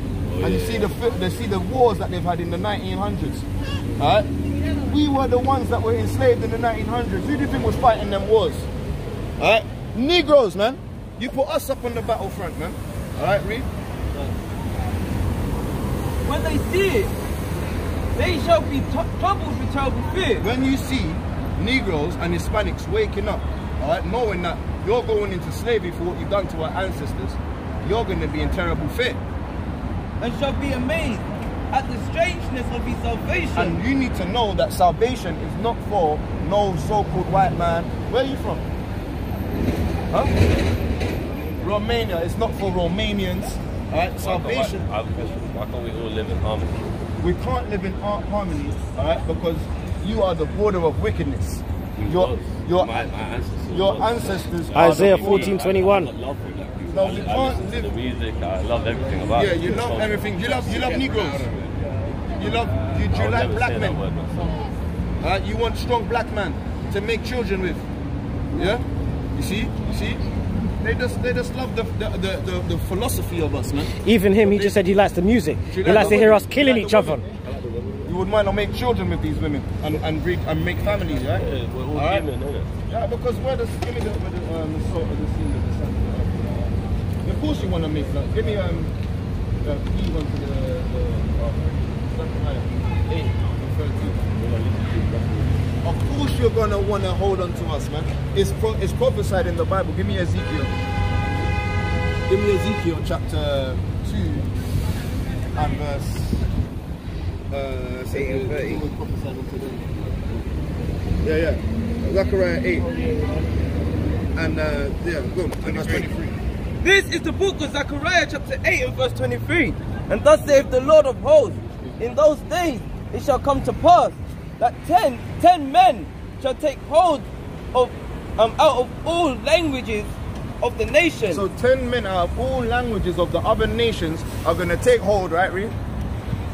and you see the they see the wars that they've had in the 1900s, alright? We were the ones that were enslaved in the 1900s. Who do you think was fighting them wars? Alright? Negroes, man. You put us up on the battlefront, man. Alright, read. When they see it, they shall be troubled with terrible fear. when you see Negroes and Hispanics waking up, all right, knowing that you're going into slavery for what you've done to our ancestors, you're going to be in terrible fear. and shall be amazed at the strangeness of his salvation. And you need to know that salvation is not for no so-called white man. Where are you from? Huh? Romania. It's not for Romanians. All right, salvation. I have a question. Why can't we all live in harmony? We can't live in har- harmony, all right, because you are the border of wickedness. Your, your, my, my ancestors. your ancestors Isaiah border- 14, 21. I, I love it. No, we can't listen to live- the music. I love everything about Yeah, it. you love everything. You love you love Negroes. You love you, you like black men. that word. Uh, you want strong black man to make children with. Yeah? You see? You see? They just they just love the the, the, the, the philosophy of us, man. Even him, he just said he likes the music. He like likes to hear us killing like each other. women? You would mind to make children with these women and and, breed, and make families, right? Yeah, we're all Alright? human, innit? Yeah, because we're the give me the, the, um, the sort of the scene of the sun. Of course you want to make that. Give me um the key one to the the uh, Zechariah eight and thirteen. Of course you're gonna want to hold on to us, man. It's pro- it's prophesied in the Bible. Give me Ezekiel. Give me Ezekiel chapter two and verse. Uh, so Eight and thirty. it was prophesied unto them. Yeah, yeah. Zechariah eight and uh, yeah, go. And verse twenty-three. This is the book of Zechariah, chapter 8, and verse 23. And thus saith the Lord of hosts, in those days it shall come to pass that ten, ten men shall take hold of um, out of all languages of the nation. So ten men out of all languages of the other nations are gonna take hold, right, Reed?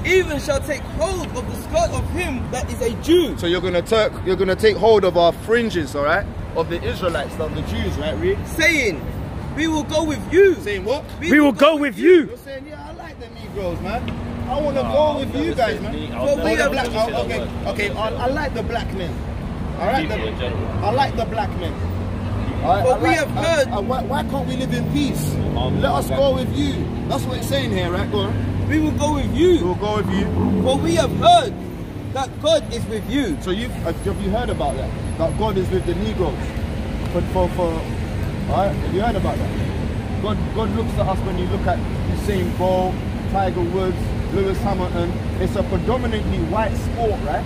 even shall take hold of the skirt of him that is a Jew. So you're gonna take you're gonna take hold of our fringes, all right, of the Israelites, of the Jews, right, Reed? saying, We will go with you. Saying what? We will go with you. You're saying, yeah, I like the Negroes, man. I want to go with you guys, man. Well, we have- black, oh, okay, okay. I, I like the black men. I like the. I like the black men. All right, But I we like- have heard- I- why, why can't we live in peace? Um, Let us go with you. That's what it's saying here, right? Go on. We will go with you. We'll go with you. But we have heard that God is with you. So you have you heard about that? That God is with the Negroes. For for for. All right, have you heard about that? God God looks at us when you look at Usain Bolt, Tiger Woods, Lewis Hamilton. It's a predominantly white sport, right?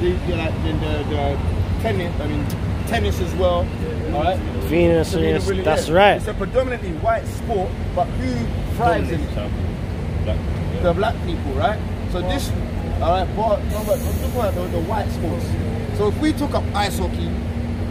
The, the, like, the, the, the tennis, I mean tennis as well. All right. Venus, Serena yes, Williams, that's yeah. right. It's a predominantly white sport, but who thrives in it? Black. the black people, right? So this, all right, but look at the, the white sports. So if we took up ice hockey,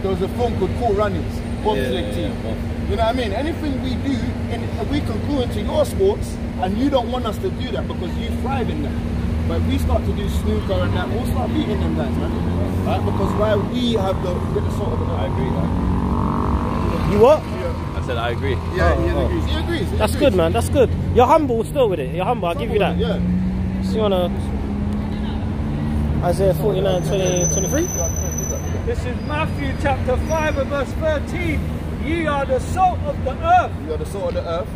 there was a film called Cool Runnings, bobsleigh Yeah, team. Yeah, yeah. You know what I mean? Anything we do, and we can go into your sports, and you don't want us to do that because you thrive in that. But we start to do snooker and that, we'll start beating them guys, man. Right? Because why we have the, get the sort of the, I agree. man. You what? I said I agree. yeah, he oh, oh. agrees. He agrees. he That's agrees. good, man. That's good. You're humble still with it. You're humble. I'll give you that. Yeah. So you wanna Isaiah 49, 20, 23? This is Matthew chapter 5 and verse 13. Ye are the salt of the earth. You are the salt of the earth.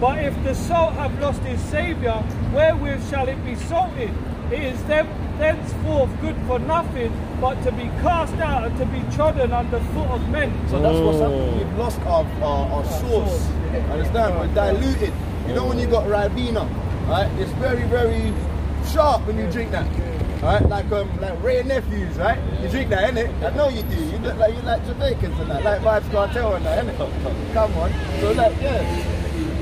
But if the salt have lost its savour, wherewith shall it be salted? it is them thenceforth good for nothing, but to be cast out and to be trodden under foot of men. So that's what's happening. Oh. We've lost our, our, our source. Understand? We're diluted. You know when you got Ribena, right? It's very, very sharp when you drink that. Right? Like um like Wray Nephews, right? You drink that, innit? I know you do. You look like you like Jamaicans and that, like Vybz Kartel and that, innit? Come on. So like yeah.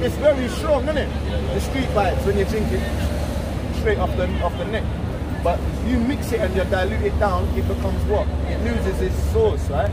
It's very strong, innit? The street vibes when you drink it straight off the off the neck. But you mix it and you dilute it down, it becomes what? It loses its source, right?